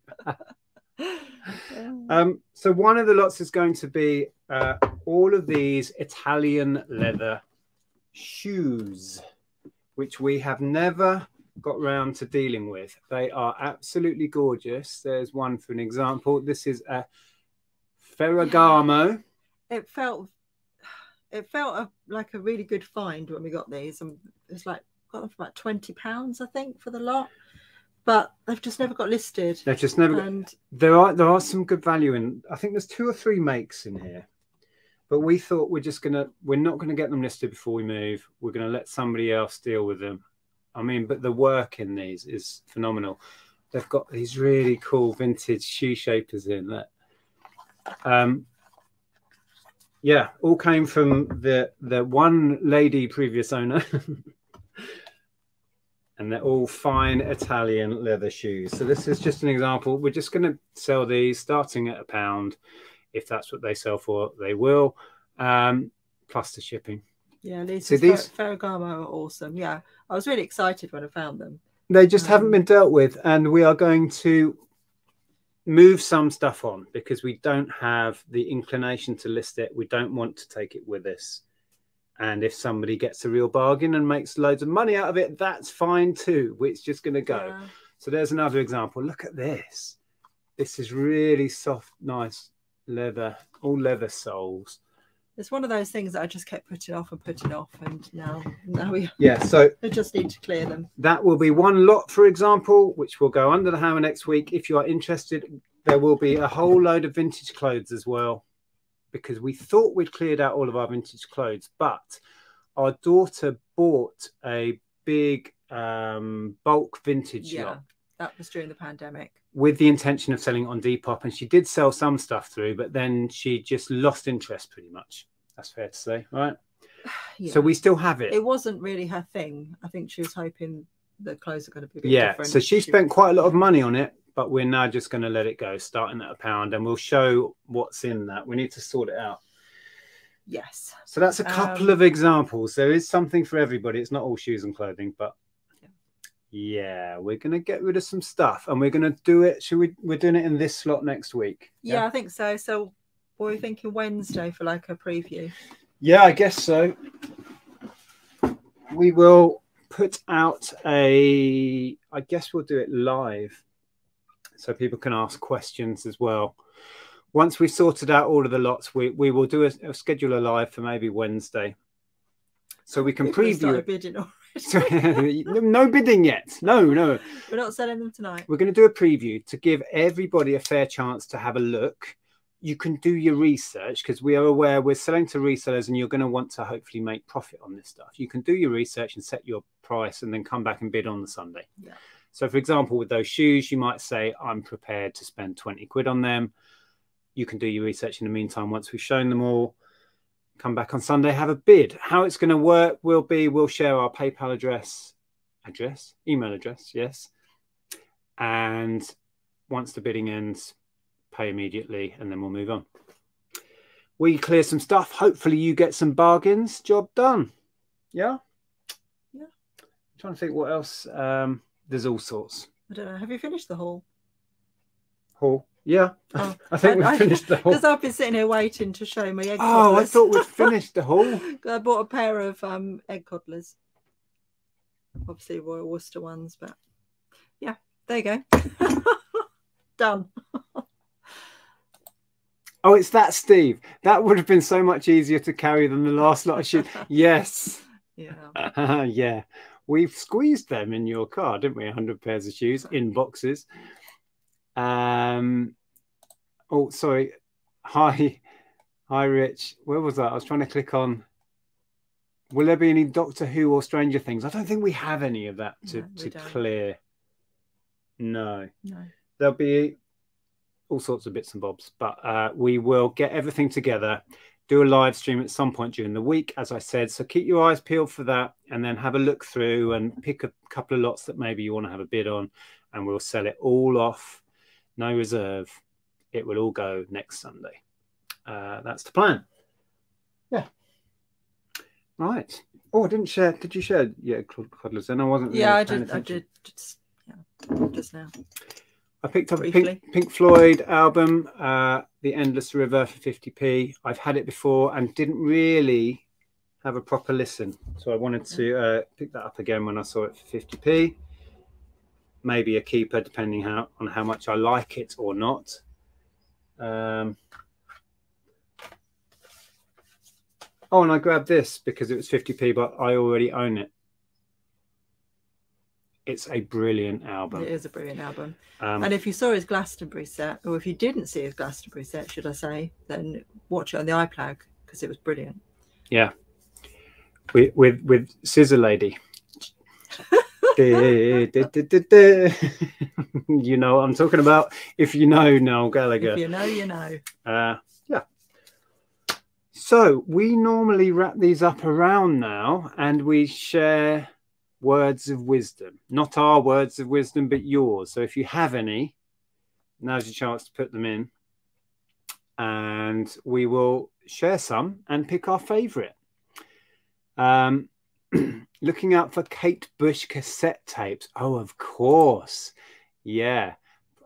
Um, so one of the lots is going to be uh, all of these Italian leather shoes, which we have never got round to dealing with. They are absolutely gorgeous. There's one for an example. This is a Ferragamo. it felt it felt a, like a really good find when we got these and it was like got them for about 20 pounds i think for the lot but they've just never got listed They've just never. and There are there are some good value in. I think there's two or three makes in here, but we thought we're just gonna we're not gonna get them listed before we move. We're gonna let somebody else deal with them. I mean, but the work in these is phenomenal. They've got these really cool vintage shoe shapers in that. Um, yeah, all came from the the one lady previous owner. and they're all fine Italian leather shoes. So this is just an example. We're just going to sell these starting at a pound. If that's what they sell for, they will, um, plus the shipping. yeah these, So these ferragamo are awesome yeah i was really excited when i found them They just haven't Um, been dealt with, and we are going to move some stuff on because we don't have the inclination to list it. We don't want to take it with us. And if somebody gets a real bargain and makes loads of money out of it, that's fine too. It's just going to go. Yeah. So there's another example. Look at this. This is really soft, nice leather, all leather soles. it's one of those things that i just kept putting off and putting off and now now we, Yeah, so we just need to clear them that will be one lot, for example, which will go under the hammer next week. If you are interested, there will be a whole load of vintage clothes as well, because we thought we'd cleared out all of our vintage clothes, but our daughter bought a big um, bulk vintage yeah lot that was during the pandemic with the intention of selling on Depop, and she did sell some stuff through, but then she just lost interest pretty much. That's fair to say, right? yeah. So we still have it. it wasn't really her thing i think she was hoping the clothes are going to be a bit yeah. different So she spent quite a lot of money on it, but we're now just going to let it go, starting at a pound, and we'll show what's in that. We need to sort it out. Yes. So that's a couple Um, of examples. There is something for everybody. It's not all shoes and clothing, but yeah, we're going to get rid of some stuff, and we're going to do it. Should we? We're doing it in this slot next week. Yeah, I think so. So we're thinking Wednesday for like a preview. Yeah, I guess so. We will put out a. I guess we'll do it live, so people can ask questions as well. Once we've sorted out all of the lots, we, we will do a, a schedule a live for maybe Wednesday, so we can People preview bidding already. no bidding yet. No, no. We're not selling them tonight. We're going to do a preview to give everybody a fair chance to have a look. You can do your research because we are aware we're selling to resellers and you're going to want to hopefully make profit on this stuff. You can do your research and set your price and then come back and bid on the Sunday. Yeah. So, for example, with those shoes, you might say, I'm prepared to spend 20 quid on them. You can do your research in the meantime once we've shown them all. Come back on Sunday, have a bid. How it's going to work will be we'll share our PayPal address, address, email address, yes. And once the bidding ends, pay immediately and then we'll move on. We clear some stuff. Hopefully, you get some bargains. Job done. Yeah. Yeah. I'm trying to think what else. Um, there's all sorts. I don't know. Have you finished the haul? Haul. Yeah. Oh, I think we've I- finished the haul. Because I've been sitting here waiting to show my egg Oh, I thought we'd finished the haul. I bought a pair of um, egg coddlers. Obviously Royal Worcester ones, but yeah, there you go. Done. Oh, it's that, Steve. That would have been so much easier to carry than the last lot of shoes. Yes. Yeah. yeah. We've squeezed them in your car, didn't we? 100 pairs of shoes in boxes. Um, oh, sorry. Hi. Hi, Rich. Where was that? I was trying to click on. Will there be any Doctor Who or Stranger Things? I don't think we have any of that to, No, to don't. clear. No. No. there'll be all sorts of bits and bobs, but uh, we will get everything together, do a live stream at some point during the week, as I said. So keep your eyes peeled for that, and then have a look through and pick a couple of lots that maybe you want to have a bid on, and we'll sell it all off, no reserve. It will all go next Sunday. Uh, that's the plan. Yeah. Right. Oh, I didn't share. Did you share? Yeah, Coddlers. Then I wasn't. Yeah, really I paying did. I did. Just, yeah, just now. I picked up a Pink, Pink Floyd album, uh, The Endless River for 50p. I've had it before and didn't really have a proper listen. So I wanted to uh, pick that up again when I saw it for 50p. Maybe a keeper, depending how, on how much I like it or not. Um, oh, and I grabbed this because it was 50p, but I already own it. It's a brilliant album. It is a brilliant album. Um, And if you saw his Glastonbury set, or if you didn't see his Glastonbury set, should I say, then watch it on the iPlayer because it was brilliant. Yeah. With with with Scissor Lady. Du- du- du. you know what I'm talking about. If you know Noel Gallagher. If you know, you know. Uh, yeah. So we normally wrap these up around now and we share words of wisdom. Not our words of wisdom, but yours. So if you have any, now's your chance to put them in. And we will share some and pick our favorite. Um, looking out for Kate Bush cassette tapes. Oh, of course. Yeah.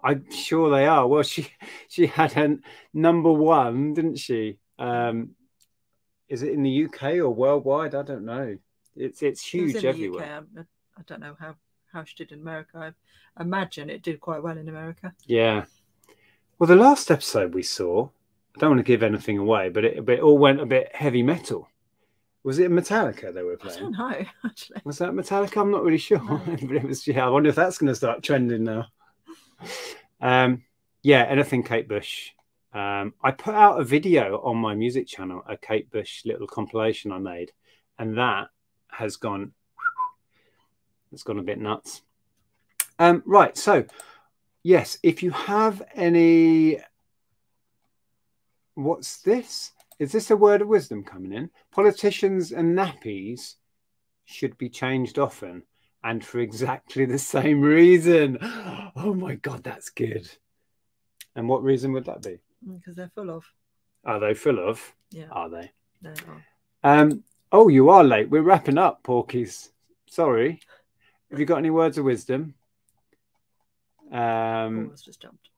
I'm sure they are. Well, she she had a number one, didn't she? Um, is it in the UK or worldwide? I don't know. It's it's huge everywhere. UK. I, don't know how, how she did in America. I imagine it did quite well in America. Yeah. Well, the last episode we saw, I don't want to give anything away, but it, but it all went a bit heavy metal. Was it Metallica they were playing? I don't know, actually. Was that Metallica? I'm not really sure, No. but it was. Yeah, I wonder if that's going to start trending now. Um, yeah, anything Kate Bush. Um, I put out a video on my music channel, a Kate Bush little compilation I made, and that has gone. It's gone a bit nuts. Um, right, so yes, if you have any, what's this? Is this a word of wisdom coming in? Politicians and nappies should be changed often and for exactly the same reason. Oh my God, that's good. And what reason would that be? Because they're full of. Are they full of? Yeah, Are they? they are. Um, oh, you are late. We're wrapping up, Porkies. Sorry. Have you got any words of wisdom? Um, Paul's just jumped.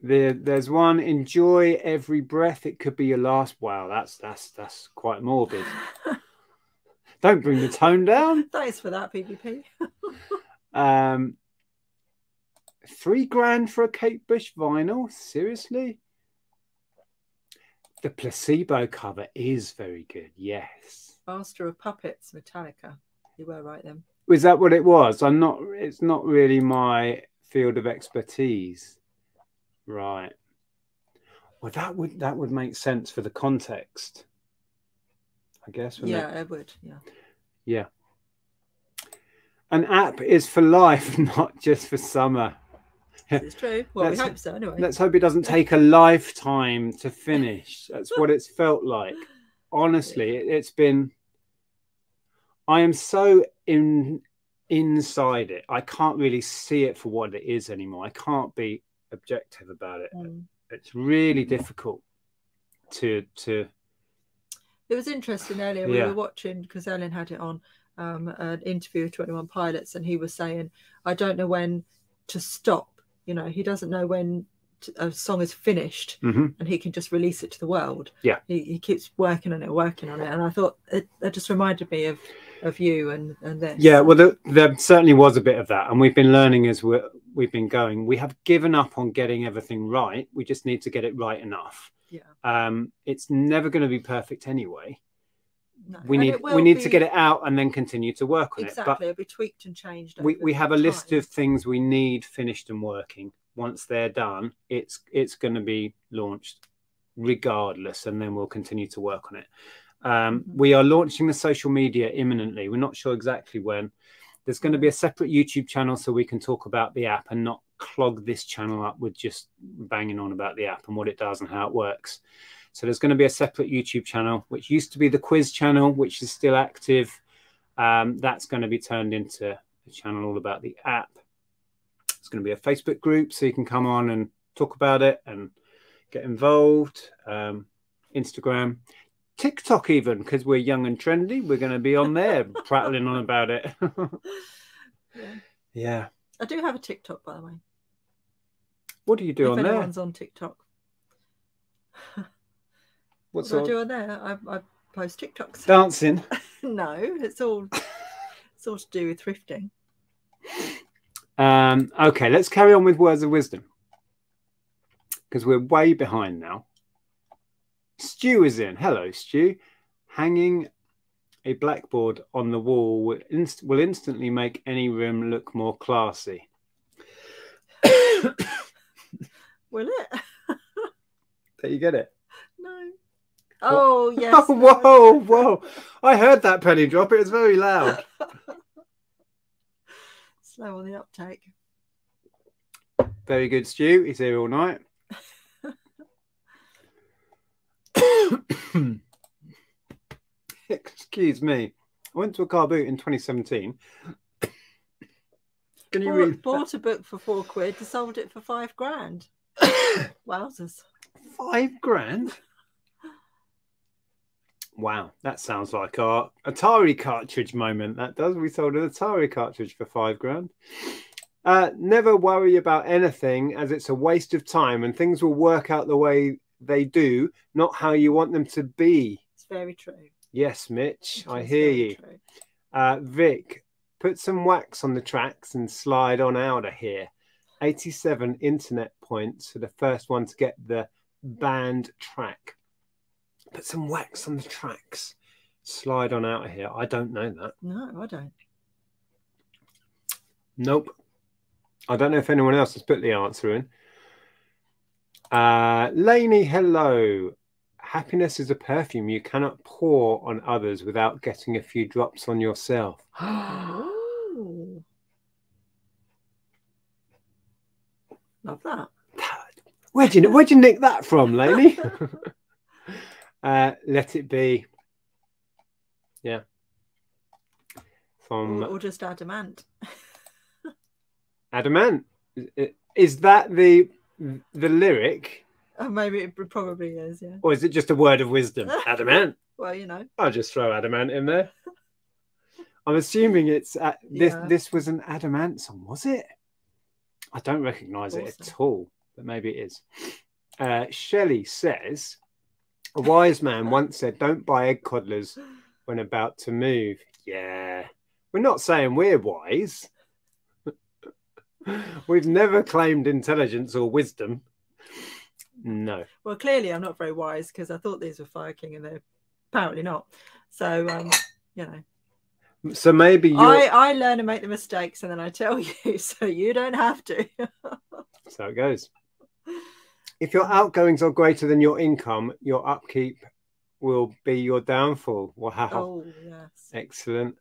there, there's one. Enjoy every breath. It could be your last. Wow, that's that's that's quite morbid. Don't bring the tone down. Thanks for that, PvP. Um, three grand for a Kate Bush vinyl? Seriously? The placebo cover is very good. Yes. Master of Puppets, Metallica. You were right then. Was that what it was? I'm not. It's not really my field of expertise. Right. Well, that would that would make sense for the context. I guess. wouldn't it? Yeah, it would. Yeah. Yeah. An app is for life, not just for summer. It's true. Well, we Let's- hope so anyway. Let's hope it doesn't take a lifetime to finish. That's what it's felt like. Honestly, it, it's been. I am so in inside it. I can't really see it for what it is anymore. I can't be objective about it. Mm. It's really difficult to to. It was interesting earlier. We Yeah. were watching because Ellen had it on um, an interview with 21 Pilots, and he was saying, I don't know when to stop. You know, he doesn't know when a song is finished Mhm. and he can just release it to the world. Yeah. He, he keeps working on it, working on it. And I thought it, it just reminded me of, of you and, and this. Yeah, well, there, there certainly was a bit of that, and we've been learning as we're, we've been going. We have given up on getting everything right. We just need to get it right enough. Yeah. Um, it's never going to be perfect anyway. No. We And need we need to get it out and then continue to work on Exactly. it. Exactly, it'll be tweaked and changed. We, we have a list of things we need finished and working. Once they're done, it's it's going to be launched regardless, and then we'll continue to work on it. Um, Mhm. we are launching the social media imminently. We're not sure exactly when. There's going to be a separate YouTube channel so we can talk about the app and not clog this channel up with just banging on about the app and what it does and how it works. So there's going to be a separate YouTube channel, which used to be the quiz channel, which is still active. Um, that's going to be turned into a channel all about the app. It's going to be a Facebook group, so you can come on and talk about it and get involved. Um, Instagram, TikTok, even because we're young and trendy, we're going to be on there prattling on about it. Yeah. yeah. I do have a TikTok, by the way. What do you do if on there? anyone's on TikTok. What What do sort I do there? I, I post TikToks. dancing? no, it's all it's all to do with thrifting. Um, okay, let's carry on with words of wisdom because we're way behind now. Stu is in. Hello, Stu. Hanging a blackboard on the wall will, inst- will instantly make any room look more classy. Will it? There you get it. Oh yes. Oh, whoa, whoa. I heard that penny drop. It was very loud. Slow on the uptake. Very good, Stu. He's here all night. Excuse me. I went to a car boot in 2017. Can you Bought, read bought a book for four quid, sold it for five grand. Wowzers. five grand? Wow, that sounds like our Atari cartridge moment. That does. We sold an Atari cartridge for five grand. Uh, never worry about anything as it's a waste of time and things will work out the way they do, not how you want them to be. It's very true. Yes, Mitch, I hear you. Uh, Vic, put some wax on the tracks and slide on out of here. 87 internet points for the first one to get the banned track. Put some wax on the tracks. Slide on out of here. I don't know that. No, I don't. Nope. I don't know if anyone else has put the answer in. Uh, Laney, hello. Happiness is a perfume you cannot pour on others without getting a few drops on yourself. Love that. Where'd you, where'd you nick that from, Laney? uh, let it be. Yeah. from or, or just Adam Ant. Adamant. Is- that the the lyric, Oh, maybe it probably is. Yeah. or is it just a word of wisdom? Adam Ant. Well, you know. I'll just throw Adam Ant in there. I'm assuming it's uh, this. Yeah. This was an Adam Ant song, was it? I don't recognise it at all, but maybe it is. Uh, Shelley says, "A wise man once said, don't buy egg coddlers when about to move." Yeah, we're not saying we're wise. We've never claimed intelligence or wisdom. No. Well, clearly I'm not very wise because I thought these were Fire King and they're apparently not. So, um, you know, So maybe you're. I, I learn and make the mistakes and then I tell you so you don't have to. so it goes. If your outgoings are greater than your income, your upkeep will be your downfall. Wow. oh, yes. Excellent.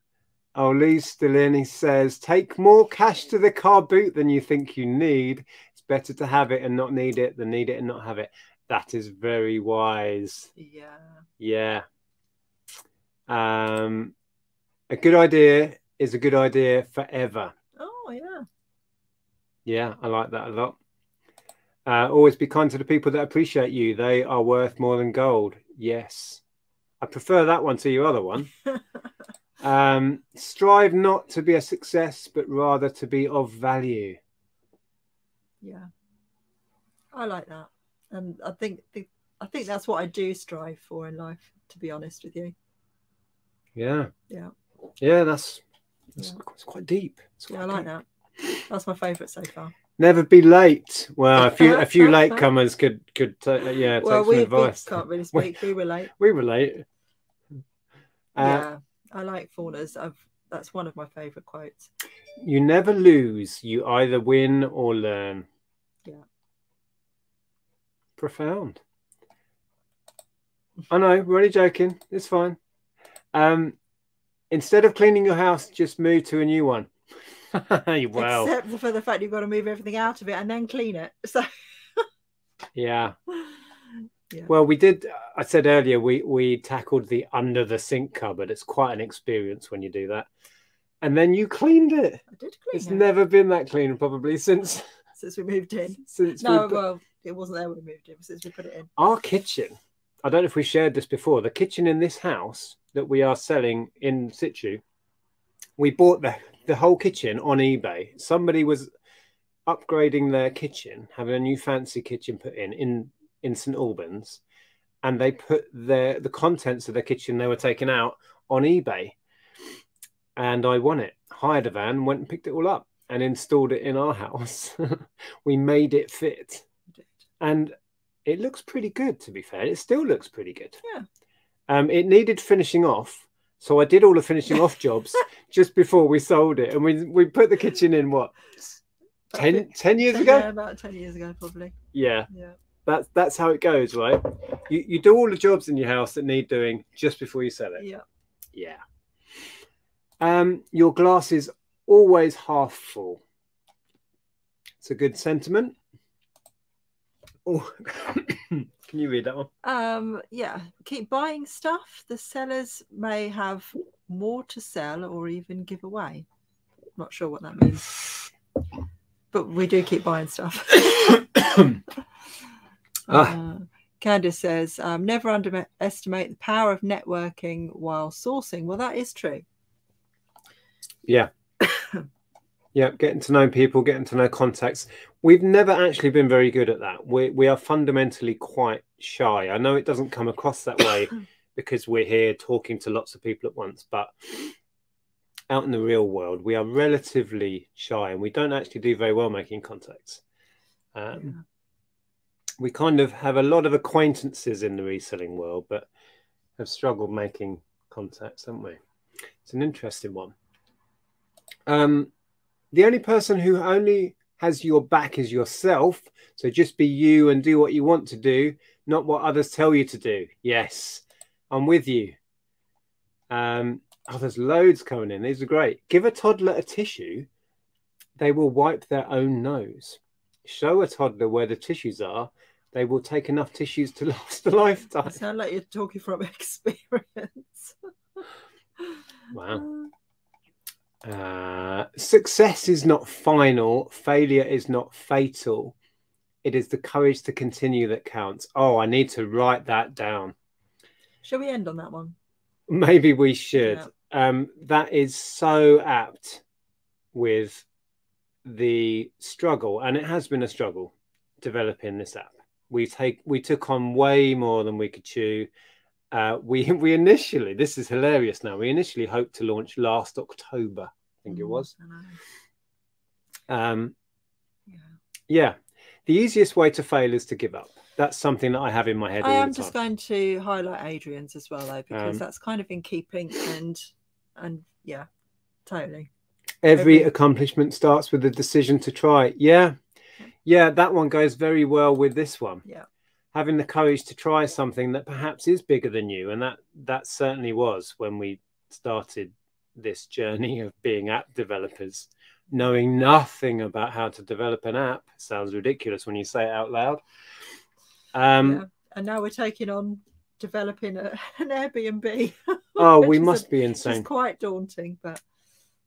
Oh, Lee's still in. He says, take more cash to the car boot than you think you need. It's better to have it and not need it than need it and not have it. That is very wise. Yeah. Yeah. Um, a good idea is a good idea forever. Oh, yeah. Yeah, I like that a lot. Uh, always be kind to the people that appreciate you. They are worth more than gold. Yes. I prefer that one to your other one. um, strive not to be a success, but rather to be of value. Yeah. I like that. And I think the, I think that's what I do strive for in life, to be honest with you. Yeah. Yeah. Yeah, that's, that's Yeah. it's quite deep. It's Yeah, I like deep. that. That's my favourite so far. Never be late. Well, a few a few latecomers could could yeah take well, some we, we can't really speak. We were late. We were late. Uh, yeah, I like faunas. I've that's one of my favourite quotes. You never lose. You either win or learn. Yeah. Profound. I know, we're only joking. It's fine. Um, instead of cleaning your house, just move to a new one. Except for the fact you've got to move everything out of it and then clean it. So yeah. yeah. Well, we did. Uh, I said earlier we we tackled the under the sink cupboard. It's quite an experience when you do that. And then you cleaned it. I did It's clean it It's never been that clean probably since since we moved in. since we No, put- well, it wasn't there when we moved in since we put it in. our kitchen i don't know if we shared this before the kitchen in this house that we are selling in situ we bought the, the whole kitchen on ebay. Somebody was upgrading their kitchen having a new fancy kitchen put in in in st albans and they put their the contents of the kitchen they were taking out on ebay. And i won it hired a van went and picked it all up and installed it in our house. We made it fit. And it looks pretty good to be fair. It still looks pretty good. Yeah. um it needed finishing off so i did all the finishing off jobs just before we sold it. And we we put the kitchen in what 10, 10 years ago? Yeah, about ten years ago, probably. yeah. Yeah. that's that's how it goes right? You you do all the jobs in your house that need doing just before you sell it. Yeah. yeah. Um your glass is always half full. It's a good sentiment oh can you read that one Um, yeah. Keep buying stuff. The sellers may have more to sell or even give away. Not sure what that means. But we do keep buying stuff. Ah. Uh, Candice says, um, never underestimate the power of networking while sourcing. Well, that is true. Yeah. Yeah, getting to know people, getting to know contacts. We've never actually been very good at that. We we are fundamentally quite shy. I know it doesn't come across that way because we're here talking to lots of people at once, but out in the real world, we are relatively shy and we don't actually do very well making contacts. Um, Yeah. we kind of have a lot of acquaintances in the reselling world, but have struggled making contacts, haven't we? It's an interesting one. Um, the only person who only has your back is yourself. So just be you and do what you want to do, not what others tell you to do. Yes, I'm with you. Um, oh, there's loads coming in. These are great. Give a toddler a tissue, they will wipe their own nose. Show a toddler where the tissues are, they will take enough tissues to last a lifetime. I sound like you're talking from experience. Wow. Uh, success is not final. Failure is not fatal. It is the courage to continue that counts. Oh, I need to write that down. Shall we end on that one? Maybe we should. Um, that is so apt with the struggle, and it has been a struggle developing this app. We take we took on way more than we could chew. Uh, we we initially this is hilarious now. We initially hoped to launch last October, I think it Mm, was. Um, Yeah. yeah, the easiest way to fail is to give up. That's something that I have in my head. I am just going to highlight Adrian's as well, though, because Um, that's kind of in keeping and and yeah, totally. Every every- accomplishment starts with a decision to try. Yeah, yeah, that one goes very well with this one. Yeah. Having the courage to try something that perhaps is bigger than you, and that that certainly was when we started this journey of being app developers, knowing nothing about how to develop an app. Sounds ridiculous when you say it out loud. Um, yeah. And now we're taking on developing a, an Airbnb. Oh, we is a- must be insane. quite daunting, but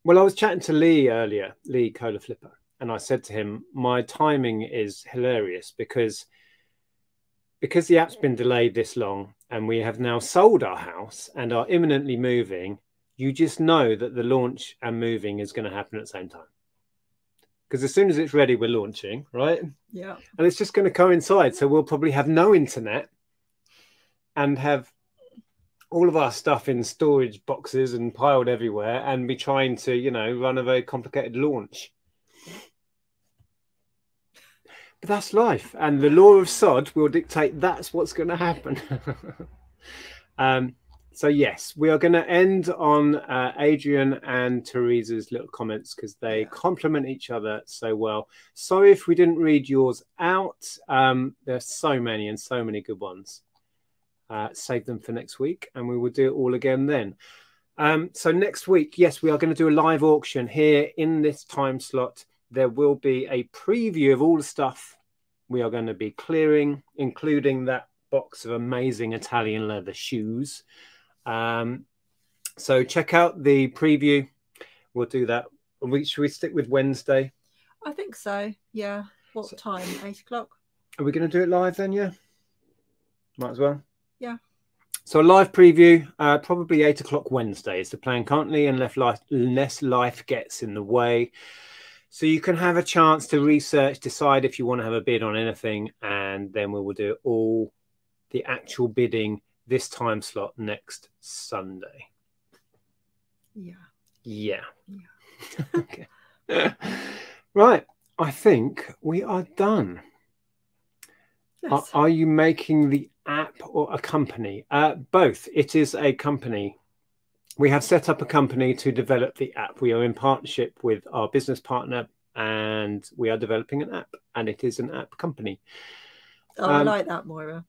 Well, I was chatting to Lee earlier, Lee Cola Flipper, and I said to him, my timing is hilarious because because the app's been delayed this long and we have now sold our house and are imminently moving, you just know that the launch and moving is going to happen at the same time. Because as soon as it's ready, we're launching, right? yeah, And it's just going to coincide. So we'll probably have no internet and have all of our stuff in storage boxes and piled everywhere and be trying to, you know, run a very complicated launch. But that's life. And the law of sod will dictate that's what's going to happen. um, so, yes, we are going to end on uh, Adrian and Teresa's little comments because they Yeah. complement each other so well. Sorry if we didn't read yours out. Um, there's so many and so many good ones. Uh, save them for next week and we will do it all again then. Um, so next week, yes, we are going to do a live auction here in this time slot. There will be a preview of all the stuff we are going to be clearing, including that box of amazing Italian leather shoes. Um, so check out the preview. We'll do that. We, should we stick with Wednesday? I think so. Yeah. What So- time? Eight o'clock. Are we going to do it live then? Yeah. Might as well. Yeah. So a live preview, uh, probably eight o'clock Wednesday is the plan currently, unless life, unless life gets in the way. So you can have a chance to research, decide if you want to have a bid on anything, and then we will do all the actual bidding this time slot next Sunday. Yeah. Yeah. Yeah. okay. right. I think we are done. Are, Yes. are you making the app or a company? Uh, both. It is a company. We have set up a company to develop the app. We are in partnership with our business partner and we are developing an app, and it is an app company. Oh, I Um, like that, Moira.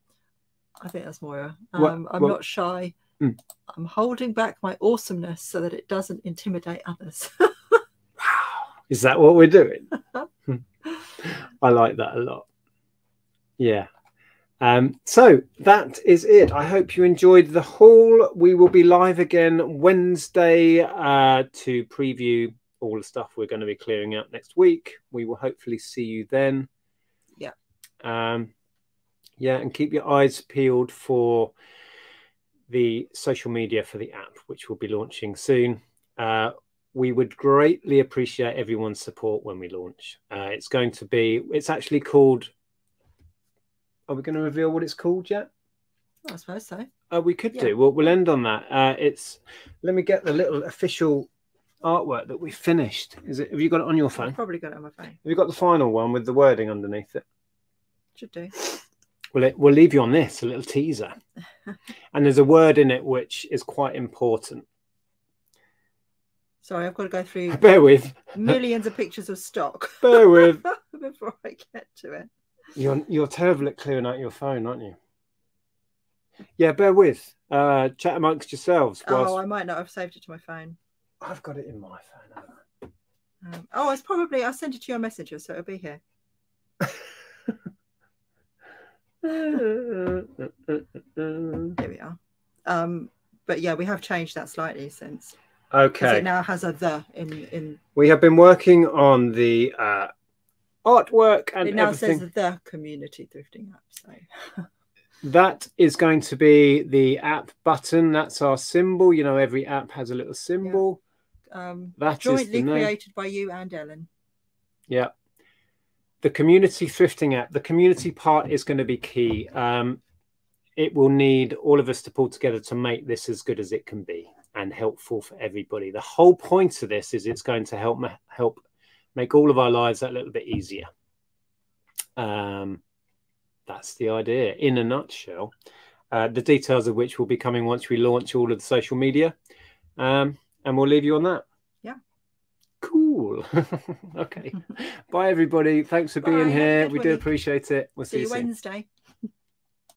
I think that's Moira. What- Um, I'm what- not shy. Mm. I'm holding back my awesomeness so that it doesn't intimidate others. wow. Is that what we're doing? I like that a lot. Yeah. Um, so that is it. I hope you enjoyed the haul. We will be live again Wednesday uh, to preview all the stuff we're going to be clearing out next week. We will hopefully see you then. Yeah. Um, yeah, and keep your eyes peeled for the social media for the app, which will be launching soon. Uh, we would greatly appreciate everyone's support when we launch. Uh, it's going to be, it's actually called, are we going to reveal what it's called yet? I suppose so. Uh, we could Yeah. do. We'll, we'll end on that. Uh, it's, let me get the little official artwork that we finished. Is it, have you got it on your phone? I've probably got it on my phone. Have you got the final one with the wording underneath it? Should do. We'll, it, we'll leave you on this, a little teaser. and there's a word in it which is quite important. Sorry, I've got to go through Bear with, millions of pictures of stock bear with. before I get to it. You're you're terrible at clearing out your phone, aren't you? Yeah, bear with. Uh, chat amongst yourselves. Whilst... Oh, I might not have saved it to my phone. I've got it in my phone. Um, oh, it's probably I sent it to your messenger, so it'll be here. Here we are. Um, but yeah, we have changed that slightly since. Okay. it now has a the in in. We have been working on the uh, artwork and It now everything. says the community thrifting app. So That is going to be the app button. That's our symbol. You know, every app has a little symbol. um, That is jointly created by you and Ellen. Yeah. The community thrifting app, the community part is going to be key. Um, it will need all of us to pull together to make this as good as it can be and helpful for everybody. The whole point of this is it's going to help help make all of our lives that little bit easier. Um, that's the idea in a nutshell. Uh, the details of which will be coming once we launch all of the social media. Um, and we'll leave you on that. Yeah. Cool. okay. Bye, everybody. Thanks for Bye. being here. We do appreciate it. We'll see, See you you. Wednesday.